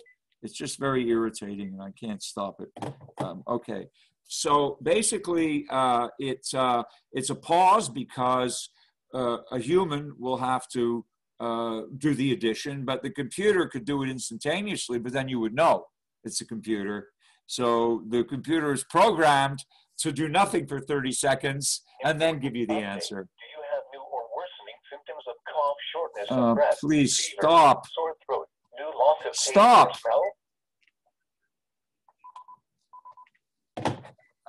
It's just very irritating, and I can't stop it. Um, okay, so basically, uh, it's uh, it's a pause because uh, a human will have to uh, do the addition, but the computer could do it instantaneously. But then you would know it's a computer. So the computer is programmed to do nothing for 30 seconds and then give you the answer. Do you have new or worsening symptoms of cough, shortness Uh, of breath, please fever, stop. sore throat, new loss of Stop.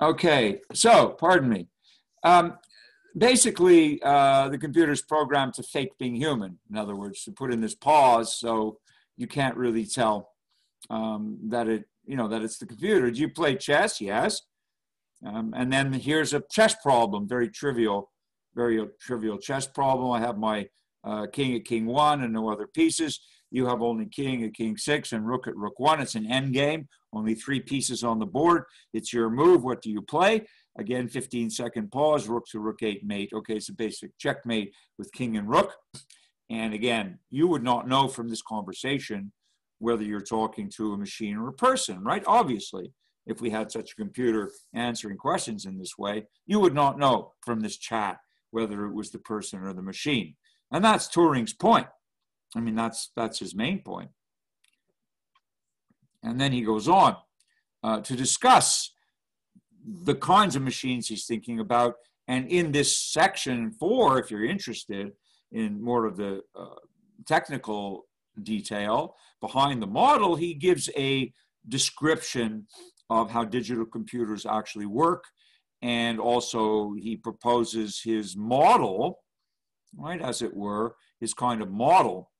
Okay, so pardon me. Um, basically, uh, the computer's programmed to fake being human. In other words, to put in this pause so you can't really tell um, that it, you know, that it's the computer. Do you play chess? Yes. Um, and then here's a chess problem, very trivial, very trivial chess problem. I have my uh, king at king one and no other pieces. You have only king at king six and rook at rook one. It's an end game, only three pieces on the board. It's your move. What do you play? Again, 15 second pause, rook to rook eight mate. Okay, it's a basic checkmate with king and rook. And again, you would not know from this conversation whether you're talking to a machine or a person, right? Obviously, if we had such a computer answering questions in this way, you would not know from this chat whether it was the person or the machine. And that's Turing's point. I mean, that's that's his main point. And then he goes on uh, to discuss the kinds of machines he's thinking about. And in this section four, if you're interested in more of the uh, technical detail behind the model, he gives a description of how digital computers actually work. And also, he proposes his model, right, as it were, his kind of model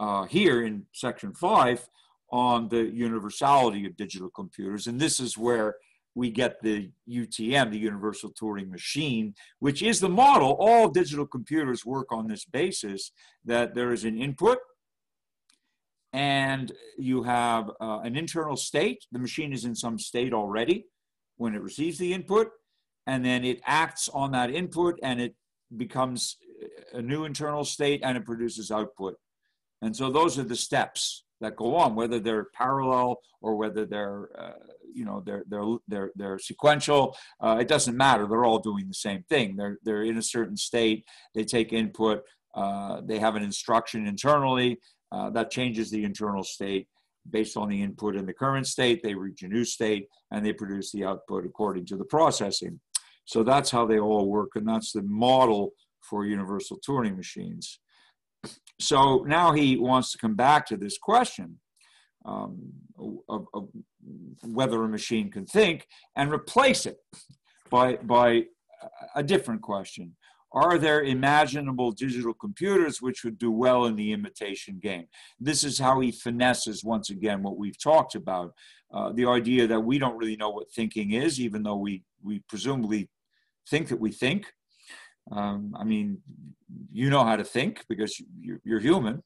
uh, here in section five on the universality of digital computers. And this is where we get the UTM, the Universal Turing Machine, which is the model. All digital computers work on this basis that there is an input and you have uh, an internal state. The machine is in some state already when it receives the input, and then it acts on that input and it becomes a new internal state and it produces output. And so those are the steps that go on, whether they're parallel or whether they're, uh, you know, they're they're they're they're sequential. Uh, it doesn't matter. They're all doing the same thing. They're they're in a certain state. They take input. Uh, they have an instruction internally uh, that changes the internal state based on the input in the current state. They reach a new state and they produce the output according to the processing. So that's how they all work, and that's the model for universal Turing machines. So now he wants to come back to this question um, of, of, whether a machine can think and replace it by, by a different question. Are there imaginable digital computers which would do well in the imitation game? This is how he finesses, once again, what we've talked about. Uh, the idea that we don't really know what thinking is, even though we, we presumably think that we think. Um, I mean, you know how to think because you're, you're human.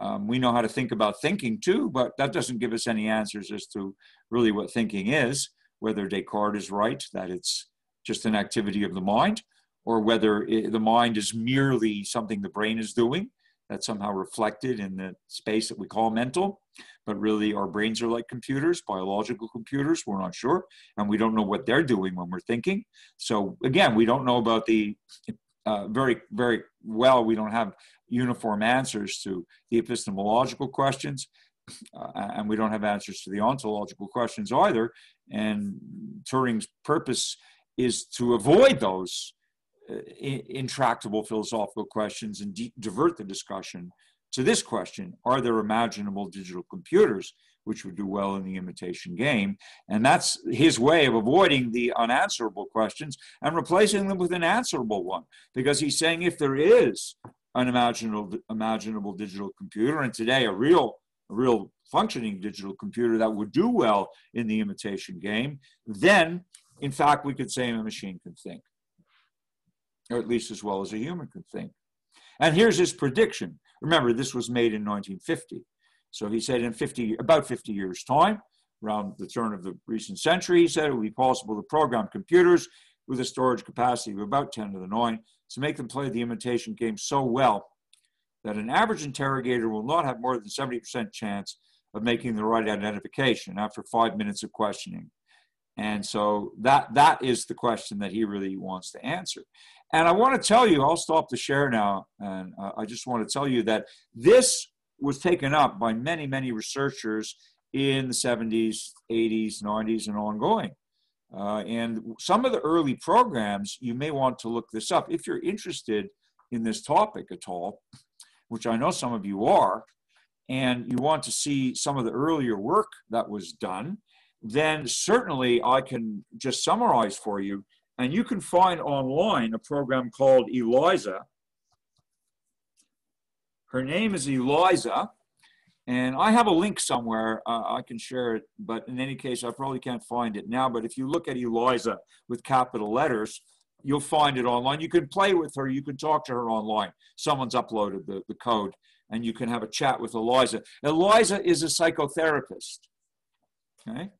Um, we know how to think about thinking too, but that doesn't give us any answers as to really what thinking is, whether Descartes is right, that it's just an activity of the mind, or whether it, the mind is merely something the brain is doing that's somehow reflected in the space that we call mental. But really, our brains are like computers, biological computers. We're not sure. And we don't know what they're doing when we're thinking. So, again, we don't know about the uh, very, very well, we don't have uniform answers to the epistemological questions. Uh, and we don't have answers to the ontological questions either. And Turing's purpose is to avoid those intractable philosophical questions and divert the discussion to this question Are there imaginable digital computers which would do well in the imitation game? And that's his way of avoiding the unanswerable questions and replacing them with an answerable one. Because he's saying if there is an imaginable, imaginable digital computer, and today a real, a real functioning digital computer that would do well in the imitation game, then in fact we could say a machine can think or at least as well as a human could think. And here's his prediction. Remember, this was made in 1950. So he said in 50, about 50 years' time, around the turn of the recent century, he said it would be possible to program computers with a storage capacity of about 10 to the 9 to make them play the imitation game so well that an average interrogator will not have more than 70% chance of making the right identification after five minutes of questioning. And so that that is the question that he really wants to answer. And I want to tell you, I'll stop the share now, and uh, I just want to tell you that this was taken up by many, many researchers in the 70s, 80s, 90s, and ongoing. Uh, and some of the early programs, you may want to look this up if you're interested in this topic at all, which I know some of you are, and you want to see some of the earlier work that was done, then certainly I can just summarize for you and you can find online a program called Eliza. Her name is Eliza. And I have a link somewhere. Uh, I can share it, but in any case, I probably can't find it now. But if you look at Eliza with capital letters, you'll find it online. You can play with her. You can talk to her online. Someone's uploaded the, the code, and you can have a chat with Eliza. Eliza is a psychotherapist. Okay,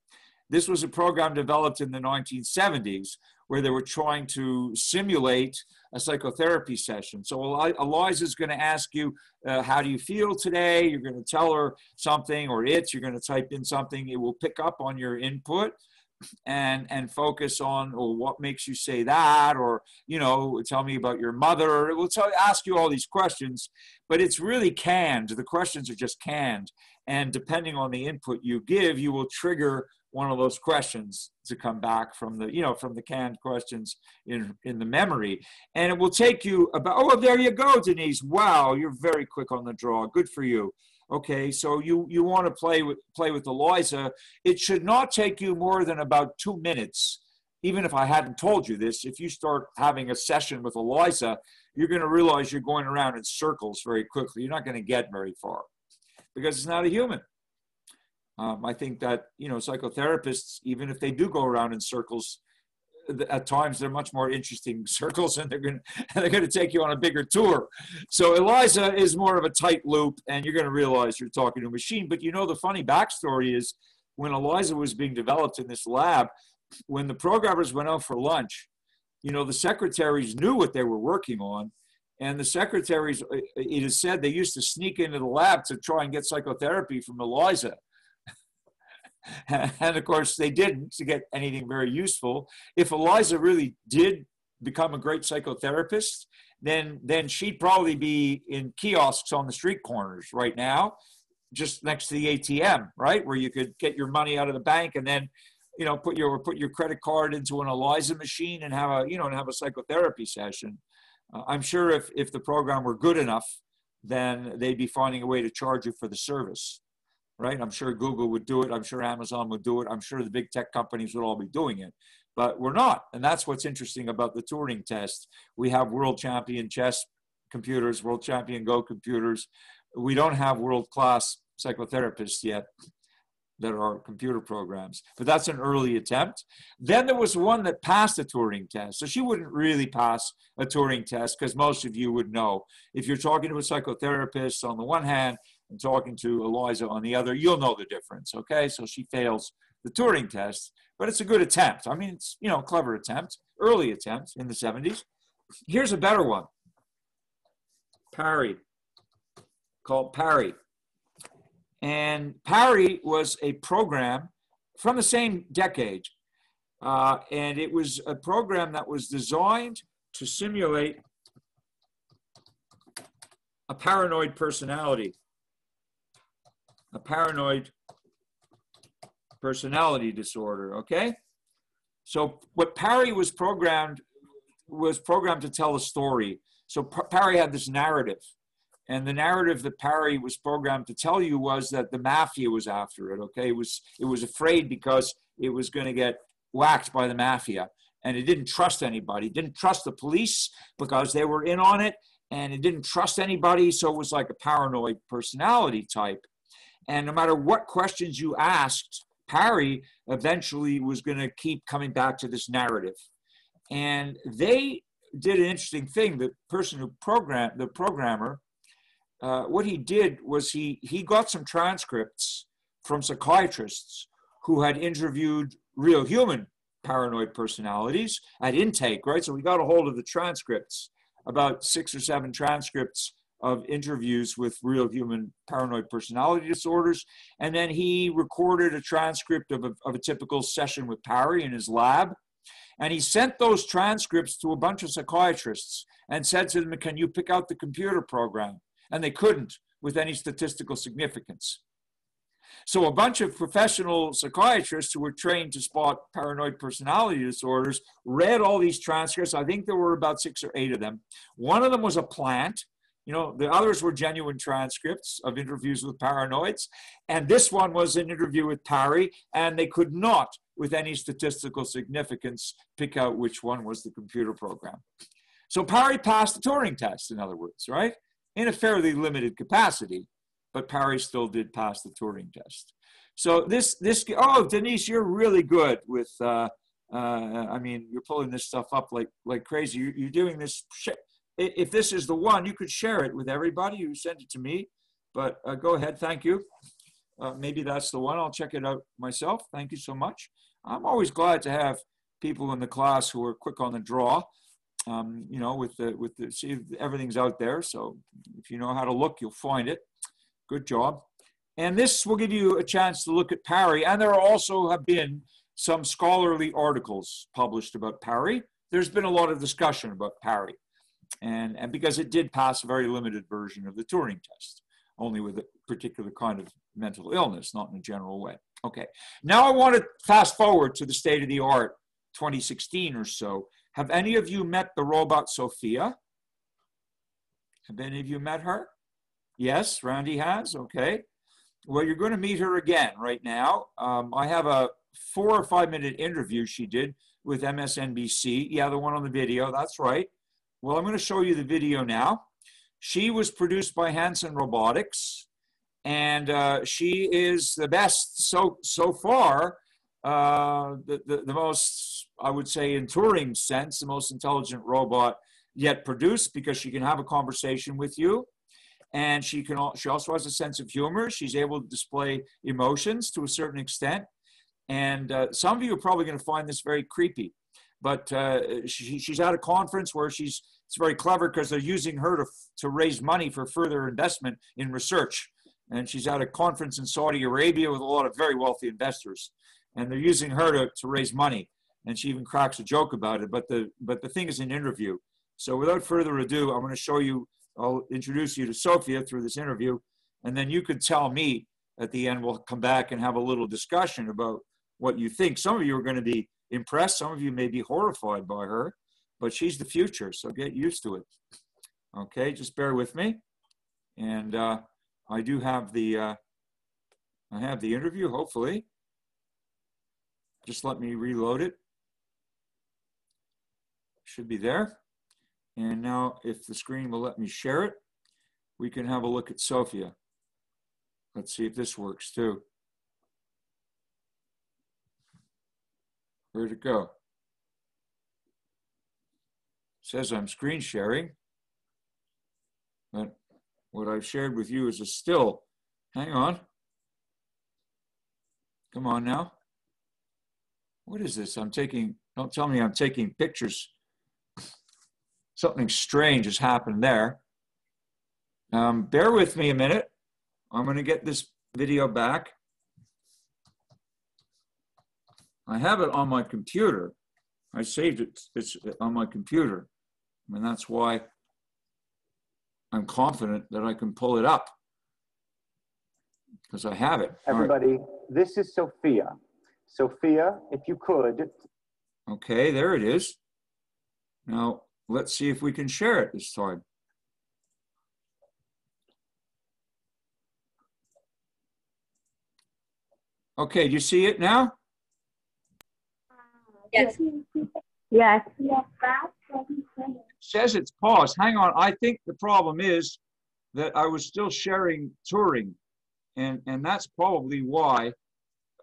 this was a program developed in the 1970 where they were trying to simulate a psychotherapy session. So Eliza is going to ask you, uh, how do you feel today? You're going to tell her something or it, you're going to type in something. It will pick up on your input and and focus on or what makes you say that or you know tell me about your mother it will tell, ask you all these questions but it's really canned the questions are just canned and depending on the input you give you will trigger one of those questions to come back from the you know from the canned questions in in the memory. And it will take you about oh there you go denise. Wow you're very quick on the draw. Good for you. Okay so you you want to play with play with eliza. It should not take you more than about two minutes. Even if i hadn't told you this if you start having a session with eliza you're going to realize you're going around in circles very quickly. You're not going to get very far because it's not a human um, I think that you know psychotherapists, even if they do go around in circles, at times they're much more interesting circles, and they're going they're going to take you on a bigger tour. So Eliza is more of a tight loop, and you're going to realize you're talking to a machine. But you know the funny backstory is when Eliza was being developed in this lab, when the programmers went out for lunch, you know the secretaries knew what they were working on. And the secretaries, it is said, they used to sneak into the lab to try and get psychotherapy from Eliza and of course, they didn't to get anything very useful. If Eliza really did become a great psychotherapist, then then she'd probably be in kiosks on the street corners right now, just next to the ATM, right, where you could get your money out of the bank and then, you know, put your put your credit card into an Eliza machine and have a you know and have a psychotherapy session. Uh, I'm sure if if the program were good enough, then they'd be finding a way to charge you for the service right? I'm sure Google would do it. I'm sure Amazon would do it. I'm sure the big tech companies would all be doing it. but we're not. And that's what's interesting about the Turing test. We have world champion chess computers, world champion Go computers. We don't have world class psychotherapists yet that are computer programs, but that's an early attempt. Then there was one that passed a Turing test. So she wouldn't really pass a Turing test because most of you would know. If you're talking to a psychotherapist on the one hand and talking to Eliza on the other, you'll know the difference. Okay, so she fails the Turing test, but it's a good attempt. I mean, it's, you know, a clever attempt, early attempt in the 70s. Here's a better one Parry, called Parry. And Parry was a program from the same decade. Uh, and it was a program that was designed to simulate a paranoid personality. A paranoid personality disorder, okay? So what Parry was programmed was programmed to tell a story. So Parry had this narrative and the narrative that Parry was programmed to tell you was that the mafia was after it. Okay, it was it was afraid because it was going to get whacked by the mafia, and it didn't trust anybody. It didn't trust the police because they were in on it, and it didn't trust anybody. So it was like a paranoid personality type. And no matter what questions you asked, Parry eventually was going to keep coming back to this narrative. And they did an interesting thing. The person who programmed the programmer uh, what he did was he, he got some transcripts from psychiatrists who had interviewed real human paranoid personalities at intake, right? So we got a hold of the transcripts, about six or seven transcripts of interviews with real human paranoid personality disorders. And then he recorded a transcript of a, of a typical session with Parry in his lab. And he sent those transcripts to a bunch of psychiatrists and said to them, Can you pick out the computer program? and they couldn't with any statistical significance. So a bunch of professional psychiatrists who were trained to spot paranoid personality disorders read all these transcripts. I think there were about six or eight of them. One of them was a plant. You know, the others were genuine transcripts of interviews with paranoids. And this one was an interview with Parry, and they could not, with any statistical significance, pick out which one was the computer program. So Parry passed the Turing test, in other words, right? in a fairly limited capacity, but Parry still did pass the Turing test. So this this oh Denise, you're really good with. Uh, uh, I mean, you're pulling this stuff up like like crazy. You, you're doing this. If this is the one, you could share it with everybody. You send it to me, but uh, go ahead. Thank you. Uh, maybe that's the one. I'll check it out myself. Thank you so much. I'm always glad to have people in the class who are quick on the draw um, you know, with the with the see everything's out there. So if you know how to look, you'll find it. Good job. And this will give you a chance to look at Parry. And there also have been some scholarly articles published about Parry. There's been a lot of discussion about Parry, and and because it did pass a very limited version of the Turing test, only with a particular kind of mental illness, not in a general way. Okay. Now I want to fast forward to the state of the art, 2016 or so have any of you met the robot Sophia? Have any of you met her? Yes, Randy has. Okay. Well, you're going to meet her again right now. Um, I have a four or five minute interview she did with MSNBC. Yeah, the one on the video. That's right. Well, I'm going to show you the video now. She was produced by Hanson Robotics, and uh, she is the best so so far. Uh, the, the, the most I would say, in Turing's sense, the most intelligent robot yet produced because she can have a conversation with you. And she can. She also has a sense of humor. She's able to display emotions to a certain extent. And uh, some of you are probably going to find this very creepy. But uh, she, she's at a conference where she's it's very clever because they're using her to, to raise money for further investment in research. And she's at a conference in Saudi Arabia with a lot of very wealthy investors. And they're using her to, to raise money and she even cracks a joke about it. But the but the thing is an interview. So without further ado, I'm going to show you. I'll introduce you to Sophia through this interview, and then you could tell me at the end. We'll come back and have a little discussion about what you think. Some of you are going to be impressed. Some of you may be horrified by her, but she's the future. So get used to it. Okay, just bear with me, and uh, I do have the. Uh, I have the interview. Hopefully, just let me reload it. should be there. And now if the screen will let me share it, we can have a look at Sophia. Let's see if this works too. Where'd it go? says I'm screen sharing, but what I've shared with you is a still. Hang on. Come on now. What is this? I'm taking, don't tell me I'm taking pictures. Something strange has happened there. Um, bear with me a minute. I'm going to get this video back. I have it on my computer. I saved it. It's on my computer. And that's why I'm confident that I can pull it up because I have it. All right. Everybody, this is Sophia. Sophia, if you could, Okay, there it is. Now, let's see if we can share it this time. Okay, do you see it now? Yes. Yes. Says it's paused. Hang on. I think the problem is that I was still sharing Turing, and and that's probably why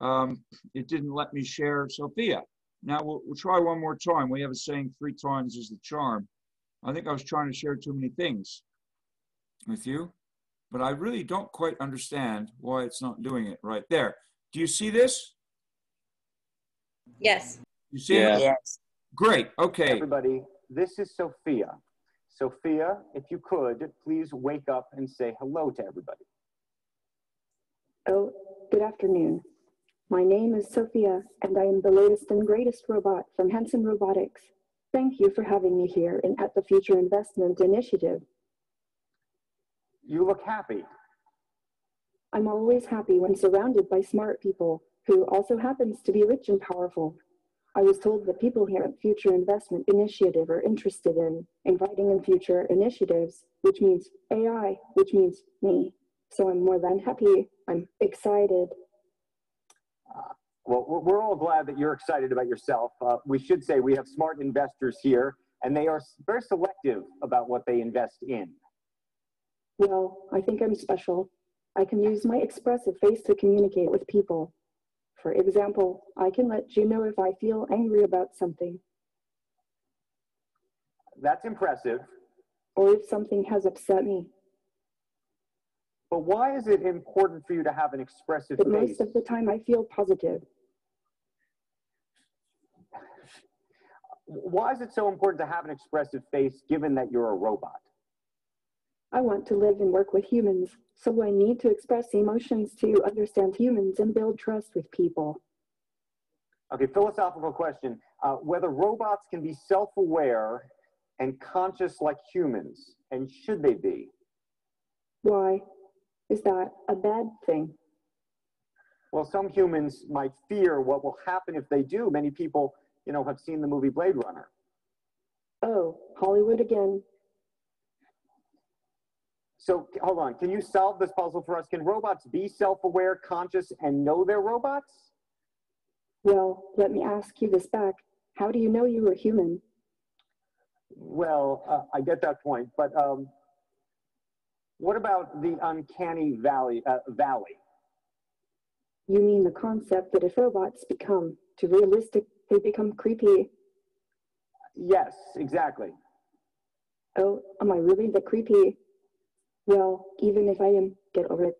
um, it didn't let me share Sophia. Now we'll, we'll try one more time. We have a saying three times is the charm. I think I was trying to share too many things with you, but I really don't quite understand why it's not doing it right there. Do you see this? Yes. You see it? Yes. Great. Okay. everybody, this is Sophia. Sophia, if you could, please wake up and say hello to everybody. Oh, good afternoon. My name is Sophia, and I am the latest and greatest robot from Hanson Robotics. Thank you for having me here in, at the Future Investment Initiative. You look happy. I'm always happy when surrounded by smart people who also happens to be rich and powerful. I was told that people here at Future Investment Initiative are interested in inviting in future initiatives, which means AI, which means me. So I'm more than happy. I'm excited. Well, we're- we're all glad that you're excited about yourself. Uh, we should say we have smart investors here, and they are very selective about what they invest in. Well, I think I'm special. I can use my expressive face to communicate with people. For example, I can let you know if I feel angry about something That's impressive. or if something has upset me. But why is it important for you to have an expressive But face? most of the time, I feel positive. Why is it so important to have an expressive face given that you're a robot? I want to live and work with humans, so I need to express emotions to understand humans and build trust with people. Okay, philosophical question. Uh, whether robots can be self aware and conscious like humans, and should they be? Why? Is that a bad thing? Well, some humans might fear what will happen if they do. Many people, you know, have seen the movie Blade Runner. Oh, Hollywood again. So, hold on. Can you solve this puzzle for us? Can robots be self aware, conscious, and know they're robots? Well, let me ask you this back. How do you know you were human? Well, uh, I get that point, but um, what about the uncanny valley? Uh, valley? You mean the concept that if robots become too realistic, they become creepy. Yes, exactly. Oh, am I really the creepy? Well, even if I am, get over it.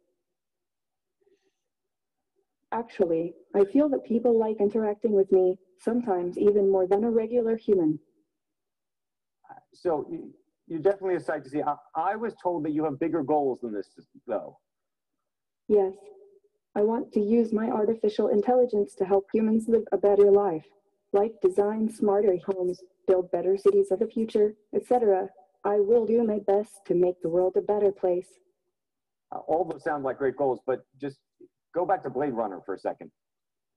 Actually, I feel that people like interacting with me, sometimes even more than a regular human. So you, you're definitely a sight to see. I, I was told that you have bigger goals than this, though. Yes, I want to use my artificial intelligence to help humans live a better life, like design smarter homes, build better cities of the future, etc. I will do my best to make the world a better place. Uh, all those sound like great goals, but just go back to Blade Runner for a second.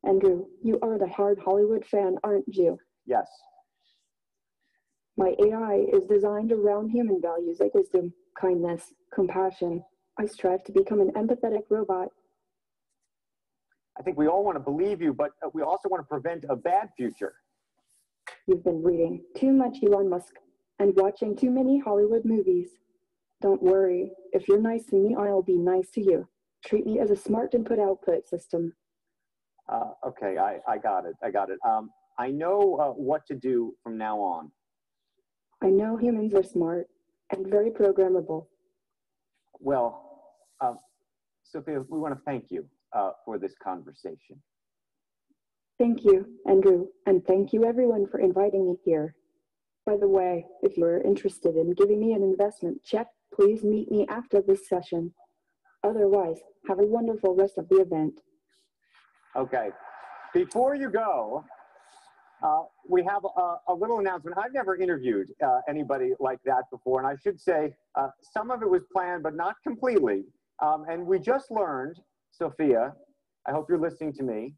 Andrew, you are the hard Hollywood fan, aren't you? Yes. My AI is designed around human values like wisdom, kindness, compassion. I strive to become an empathetic robot. I think we all want to believe you, but uh, we also want to prevent a bad future. You've been reading too much Elon Musk and watching too many Hollywood movies. Don't worry, if you're nice to me, I'll be nice to you. Treat me as a smart input output system. Uh, okay, I, I got it. I got it. Um, I know uh, what to do from now on. I know humans are smart and very programmable. Well, uh, Sophia, we want to thank you uh, for this conversation. Thank you, Andrew, and thank you everyone for inviting me here. By the way, if you're interested in giving me an investment check, please meet me after this session. Otherwise, have a wonderful rest of the event. Okay. Before you go, uh, we have a, a, little announcement. I've never interviewed uh, anybody like that before, and I should say uh, some of it was planned, but not completely. Um, and we just learned, Sophia, I hope you're listening to me,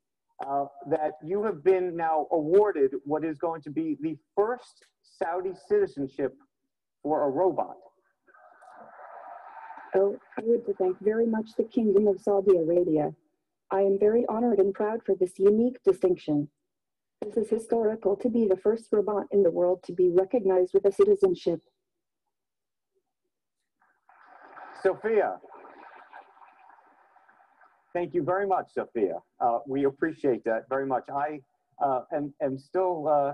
uh, that you have been now awarded what is going to be the first Saudi citizenship for a robot. Oh, I would to thank very much the Kingdom of Saudi Arabia. I am very honored and proud for this unique distinction. This is historical to be the first robot in the world to be recognized with a citizenship. Sophia, thank you very much, Sophia. Uh, we appreciate that very much. I uh, am, am still uh,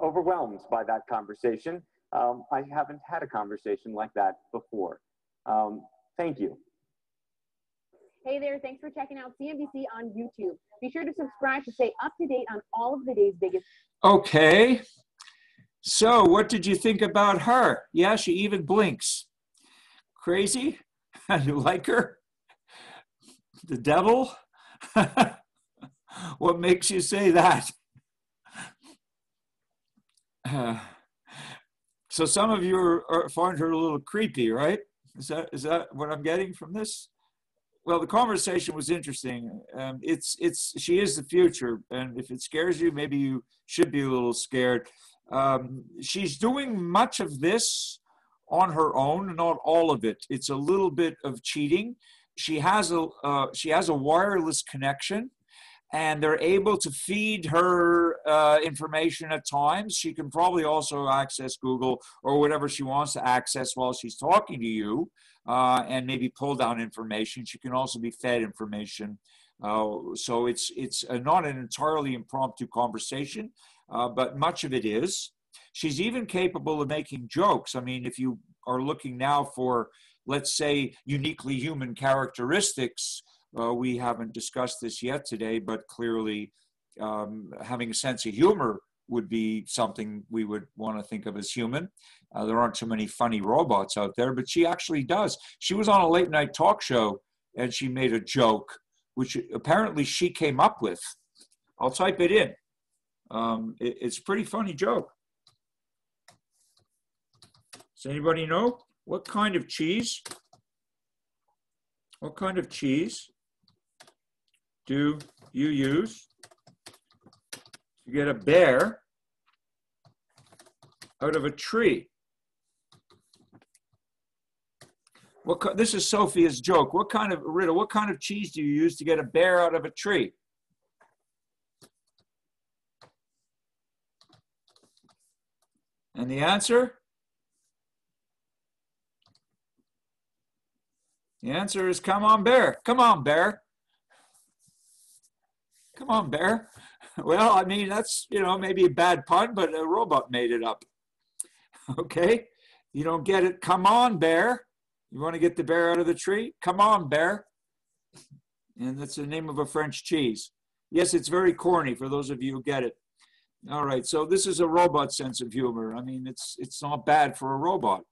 overwhelmed by that conversation. Um, I haven't had a conversation like that before. Um, thank you. Hey there, thanks for checking out CNBC on YouTube. Be sure to subscribe to stay up to date on all of the day's biggest. Okay. So, what did you think about her? Yeah, she even blinks. Crazy? you like her? The devil? what makes you say that? So some of you are, find her a little creepy, right? Is that is that what I'm getting from this? Well, the conversation was interesting. Um, it's it's she is the future, and if it scares you, maybe you should be a little scared. Um, she's doing much of this on her own, not all of it. It's a little bit of cheating. She has a uh, she has a wireless connection and they're able to feed her uh, information at times. She can probably also access Google or whatever she wants to access while she's talking to you, uh, and maybe pull down information. She can also be fed information. Uh, so it's it's not an entirely impromptu conversation, uh, but much of it is. She's even capable of making jokes. I mean, if you are looking now for, let's say, uniquely human characteristics uh, we haven't discussed this yet today, but clearly um, having a sense of humor would be something we would want to think of as human. Uh, there aren't too many funny robots out there, but she actually does. She was on a late night talk show and she made a joke, which apparently she came up with. I'll type it in. Um, it, it's a pretty funny joke. Does anybody know what kind of cheese? What kind of cheese do you use to get a bear out of a tree? What, this is Sophia's joke. What kind of riddle? What kind of cheese do you use to get a bear out of a tree? And the answer? The answer is come on, bear. Come on, bear. Come on, bear. Well, I mean, that's, you know, maybe a bad pun, but a robot made it up. Okay? You don't get it. Come on, bear. You want to get the bear out of the tree? Come on, bear. And that's the name of a French cheese. Yes, it's very corny for those of you who get it. All right, so this is a robot sense of humor. I mean, it's it's not bad for a robot.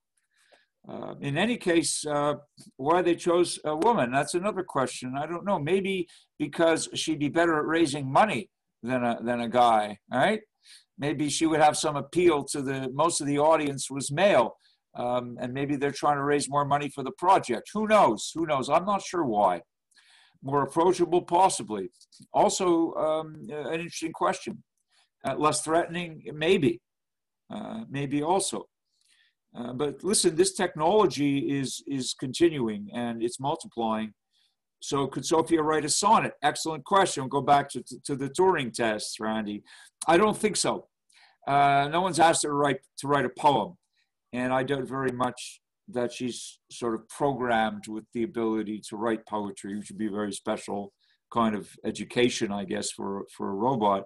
Uh, in any case, uh, why they chose a woman, that's another question. I don't know. Maybe because she'd be better at raising money than a, than a guy, right? Maybe she would have some appeal to the, most of the audience was male. Um, and maybe they're trying to raise more money for the project. Who knows? Who knows? I'm not sure why. More approachable, possibly. Also, um, an interesting question. Uh, less threatening, maybe. Uh, maybe also. Uh, but listen, this technology is is continuing and it's multiplying. so could Sophia write a sonnet? Excellent question. Go back to, to, to the Turing test, Randy. I don't think so. Uh, no one's asked her to write to write a poem, and I doubt very much that she's sort of programmed with the ability to write poetry, which would be a very special kind of education, I guess, for for a robot.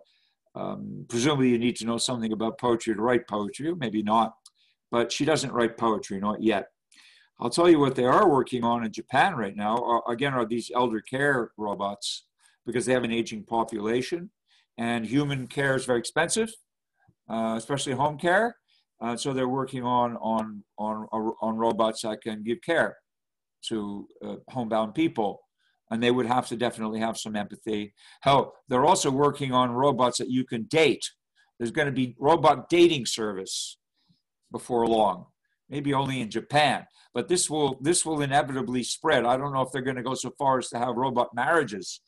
Um, presumably, you need to know something about poetry to write poetry, maybe not. But she doesn't write poetry, not yet. I'll tell you what they are working on in Japan right now. Are, again, are these elder care robots because they have an aging population, and human care is very expensive, uh, especially home care. Uh, so they're working on on on on robots that can give care to uh, homebound people, and they would have to definitely have some empathy. Hell, they're also working on robots that you can date. There's going to be robot dating service before long maybe only in Japan. But this will this will inevitably spread. I don't know if they're going to go so far as to have robot marriages.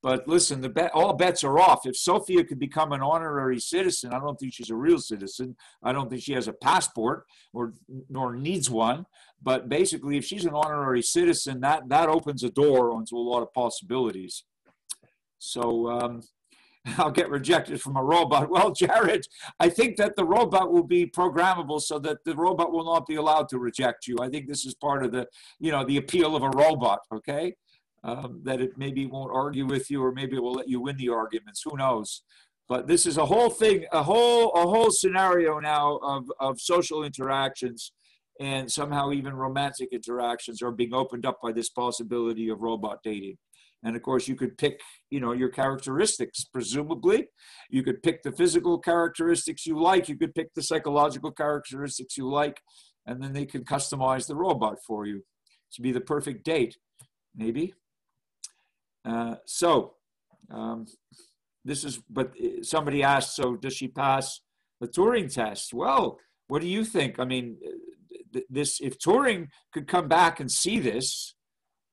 But listen, the bet, all bets are off. If Sophia could become an honorary citizen, I don't think she's a real citizen. I don't think she has a passport or nor needs one. But basically, if she's an honorary citizen, that that opens a door onto a lot of possibilities. So um, I'll get rejected from a robot. Well, Jared, I think that the robot will be programmable so that the robot will not be allowed to reject you. I think this is part of the, you know, the appeal of a robot. Okay, um, that it maybe won't argue with you, or maybe it will let you win the arguments. Who knows? But this is a whole thing, a whole a whole scenario now of of social interactions, and somehow even romantic interactions are being opened up by this possibility of robot dating. And of course, you could pick, you know, your characteristics, presumably. You could pick the physical characteristics you like. You could pick the psychological characteristics you like. And then they can customize the robot for you to be the perfect date, maybe. Uh, so, um, this is, but uh, somebody asked, so does she pass the Turing test? Well, what do you think? I mean, uh, this, if Turing could come back and see this,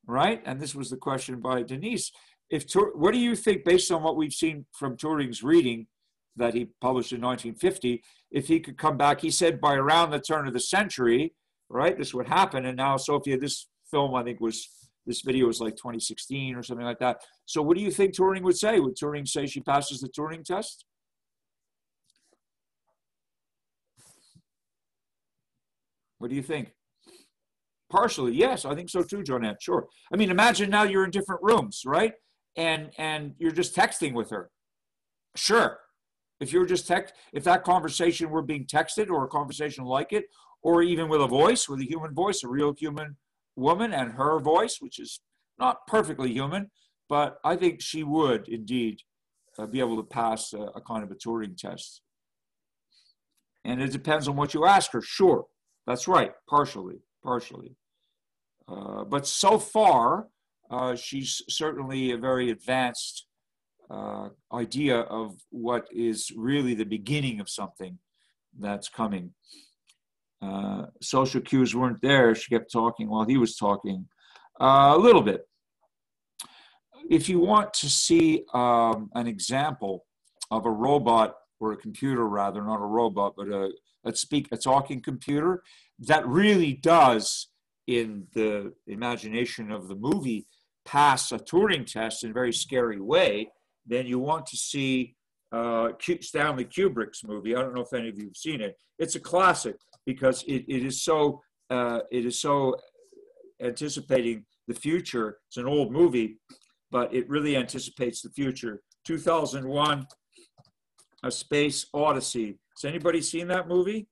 right? And this was the question by Denise. If what do you think, based on what we've seen from Turing's reading that he published in 1950, if he could come back? He said by around the turn of the century, right? This would happen. And now, Sophia, this film I think was this video was like 2016 or something like that. So, what do you think Turing would say? Would Turing say she passes the Turing test? What do you think? Partially, yes, I think so too, Jonette. Sure. I mean, imagine now you're in different rooms, right? And and you're just texting with her. Sure. If you're just text, if that conversation were being texted or a conversation like it, or even with a voice, with a human voice, a real human woman and her voice, which is not perfectly human, but I think she would indeed uh, be able to pass a, a kind of a Turing test. And it depends on what you ask her. Sure, that's right, partially, partially. Uh, but so far, uh, she's certainly a very advanced uh, idea of what is really the beginning of something that's coming. Uh, social cues weren't there. She kept talking while he was talking uh, a little bit. If you want to see um, an example of a robot or a computer, rather, not a robot, but a, a speak a talking computer that really does in the imagination of the movie pass a Turing test in a very scary way, then you want to see uh, Stanley Kubrick's movie. I don't know if any of you have seen it. It's a classic because it, it is so uh, it is so anticipating the future. It's an old movie, but it really anticipates the future. 2001, A Space Odyssey. Has anybody seen that movie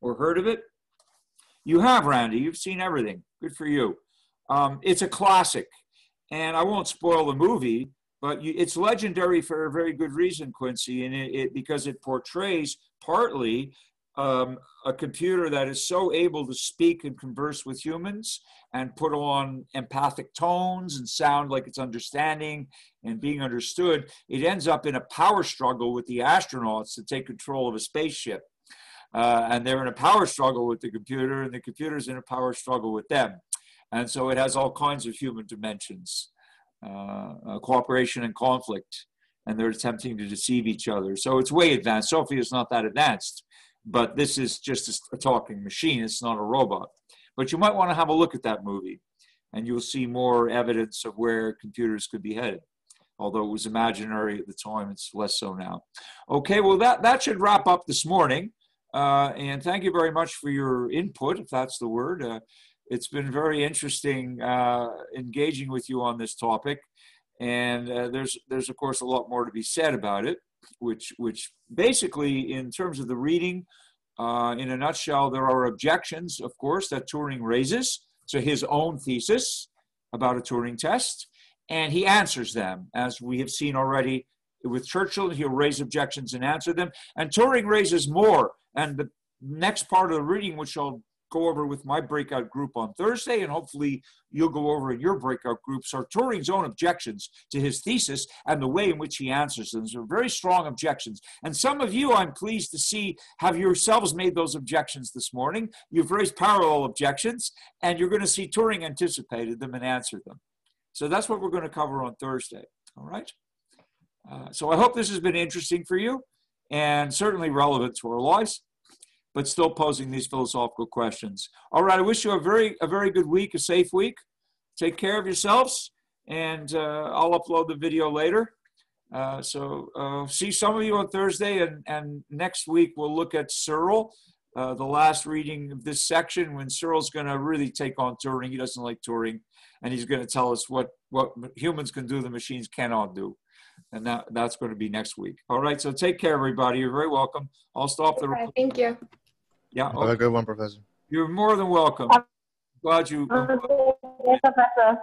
or heard of it? You have, Randy. You've seen everything. Good for you. Um, it's a classic, and I won't spoil the movie, but you, it's legendary for a very good reason, Quincy, and it, it because it portrays partly um, a computer that is so able to speak and converse with humans and put on empathic tones and sound like it's understanding and being understood, it ends up in a power struggle with the astronauts to take control of a spaceship uh, and they're in a power struggle with the computer, and the computer's in a power struggle with them. And so it has all kinds of human dimensions, uh, uh, cooperation and conflict, and they're attempting to deceive each other. So it's way advanced. Sophie is not that advanced, but this is just a, talking machine. It's not a robot. But you might want to have a look at that movie. and you'll see more evidence of where computers could be headed. Although it was imaginary at the time, it's less so now. Okay, well, that, that should wrap up this morning. Uh, and thank you very much for your input, if that's the word. Uh, it's been very interesting uh, engaging with you on this topic. And uh, there's, there's, of course, a lot more to be said about it, which, which basically, in terms of the reading, uh, in a nutshell, there are objections, of course, that Turing raises to his own thesis about a Turing test, and he answers them, as we have seen already with Churchill. He'll raise objections and answer them, and Turing raises more. And the next part of the reading, which I'll go over with my breakout group on Thursday, and hopefully you'll go over in your breakout groups, are Turing's own objections to his thesis and the way in which he answers them. Those are very strong objections. And some of you, I'm pleased to see, have yourselves made those objections this morning. You've raised parallel objections, and you're going to see Turing anticipated them and answered them. So that's what we're going to cover on Thursday. All right. Uh, so I hope this has been interesting for you and certainly relevant to our lives but still posing these philosophical questions. All right, I wish you a very a very good week, a safe week. Take care of yourselves, and uh, I'll upload the video later. Uh, so uh, see some of you on Thursday, and, and next week we'll look at Searle, uh, the last reading of this section when Searle's going to really take on Turing. He doesn't like Turing, and he's going to tell us what, what humans can do the machines cannot do. And that, that's going to be next week. All right, so take care, everybody. You're very welcome. I'll stop the Thank you. Yeah, Have a good one, Professor. you're more than welcome. Glad you. Yes, Professor.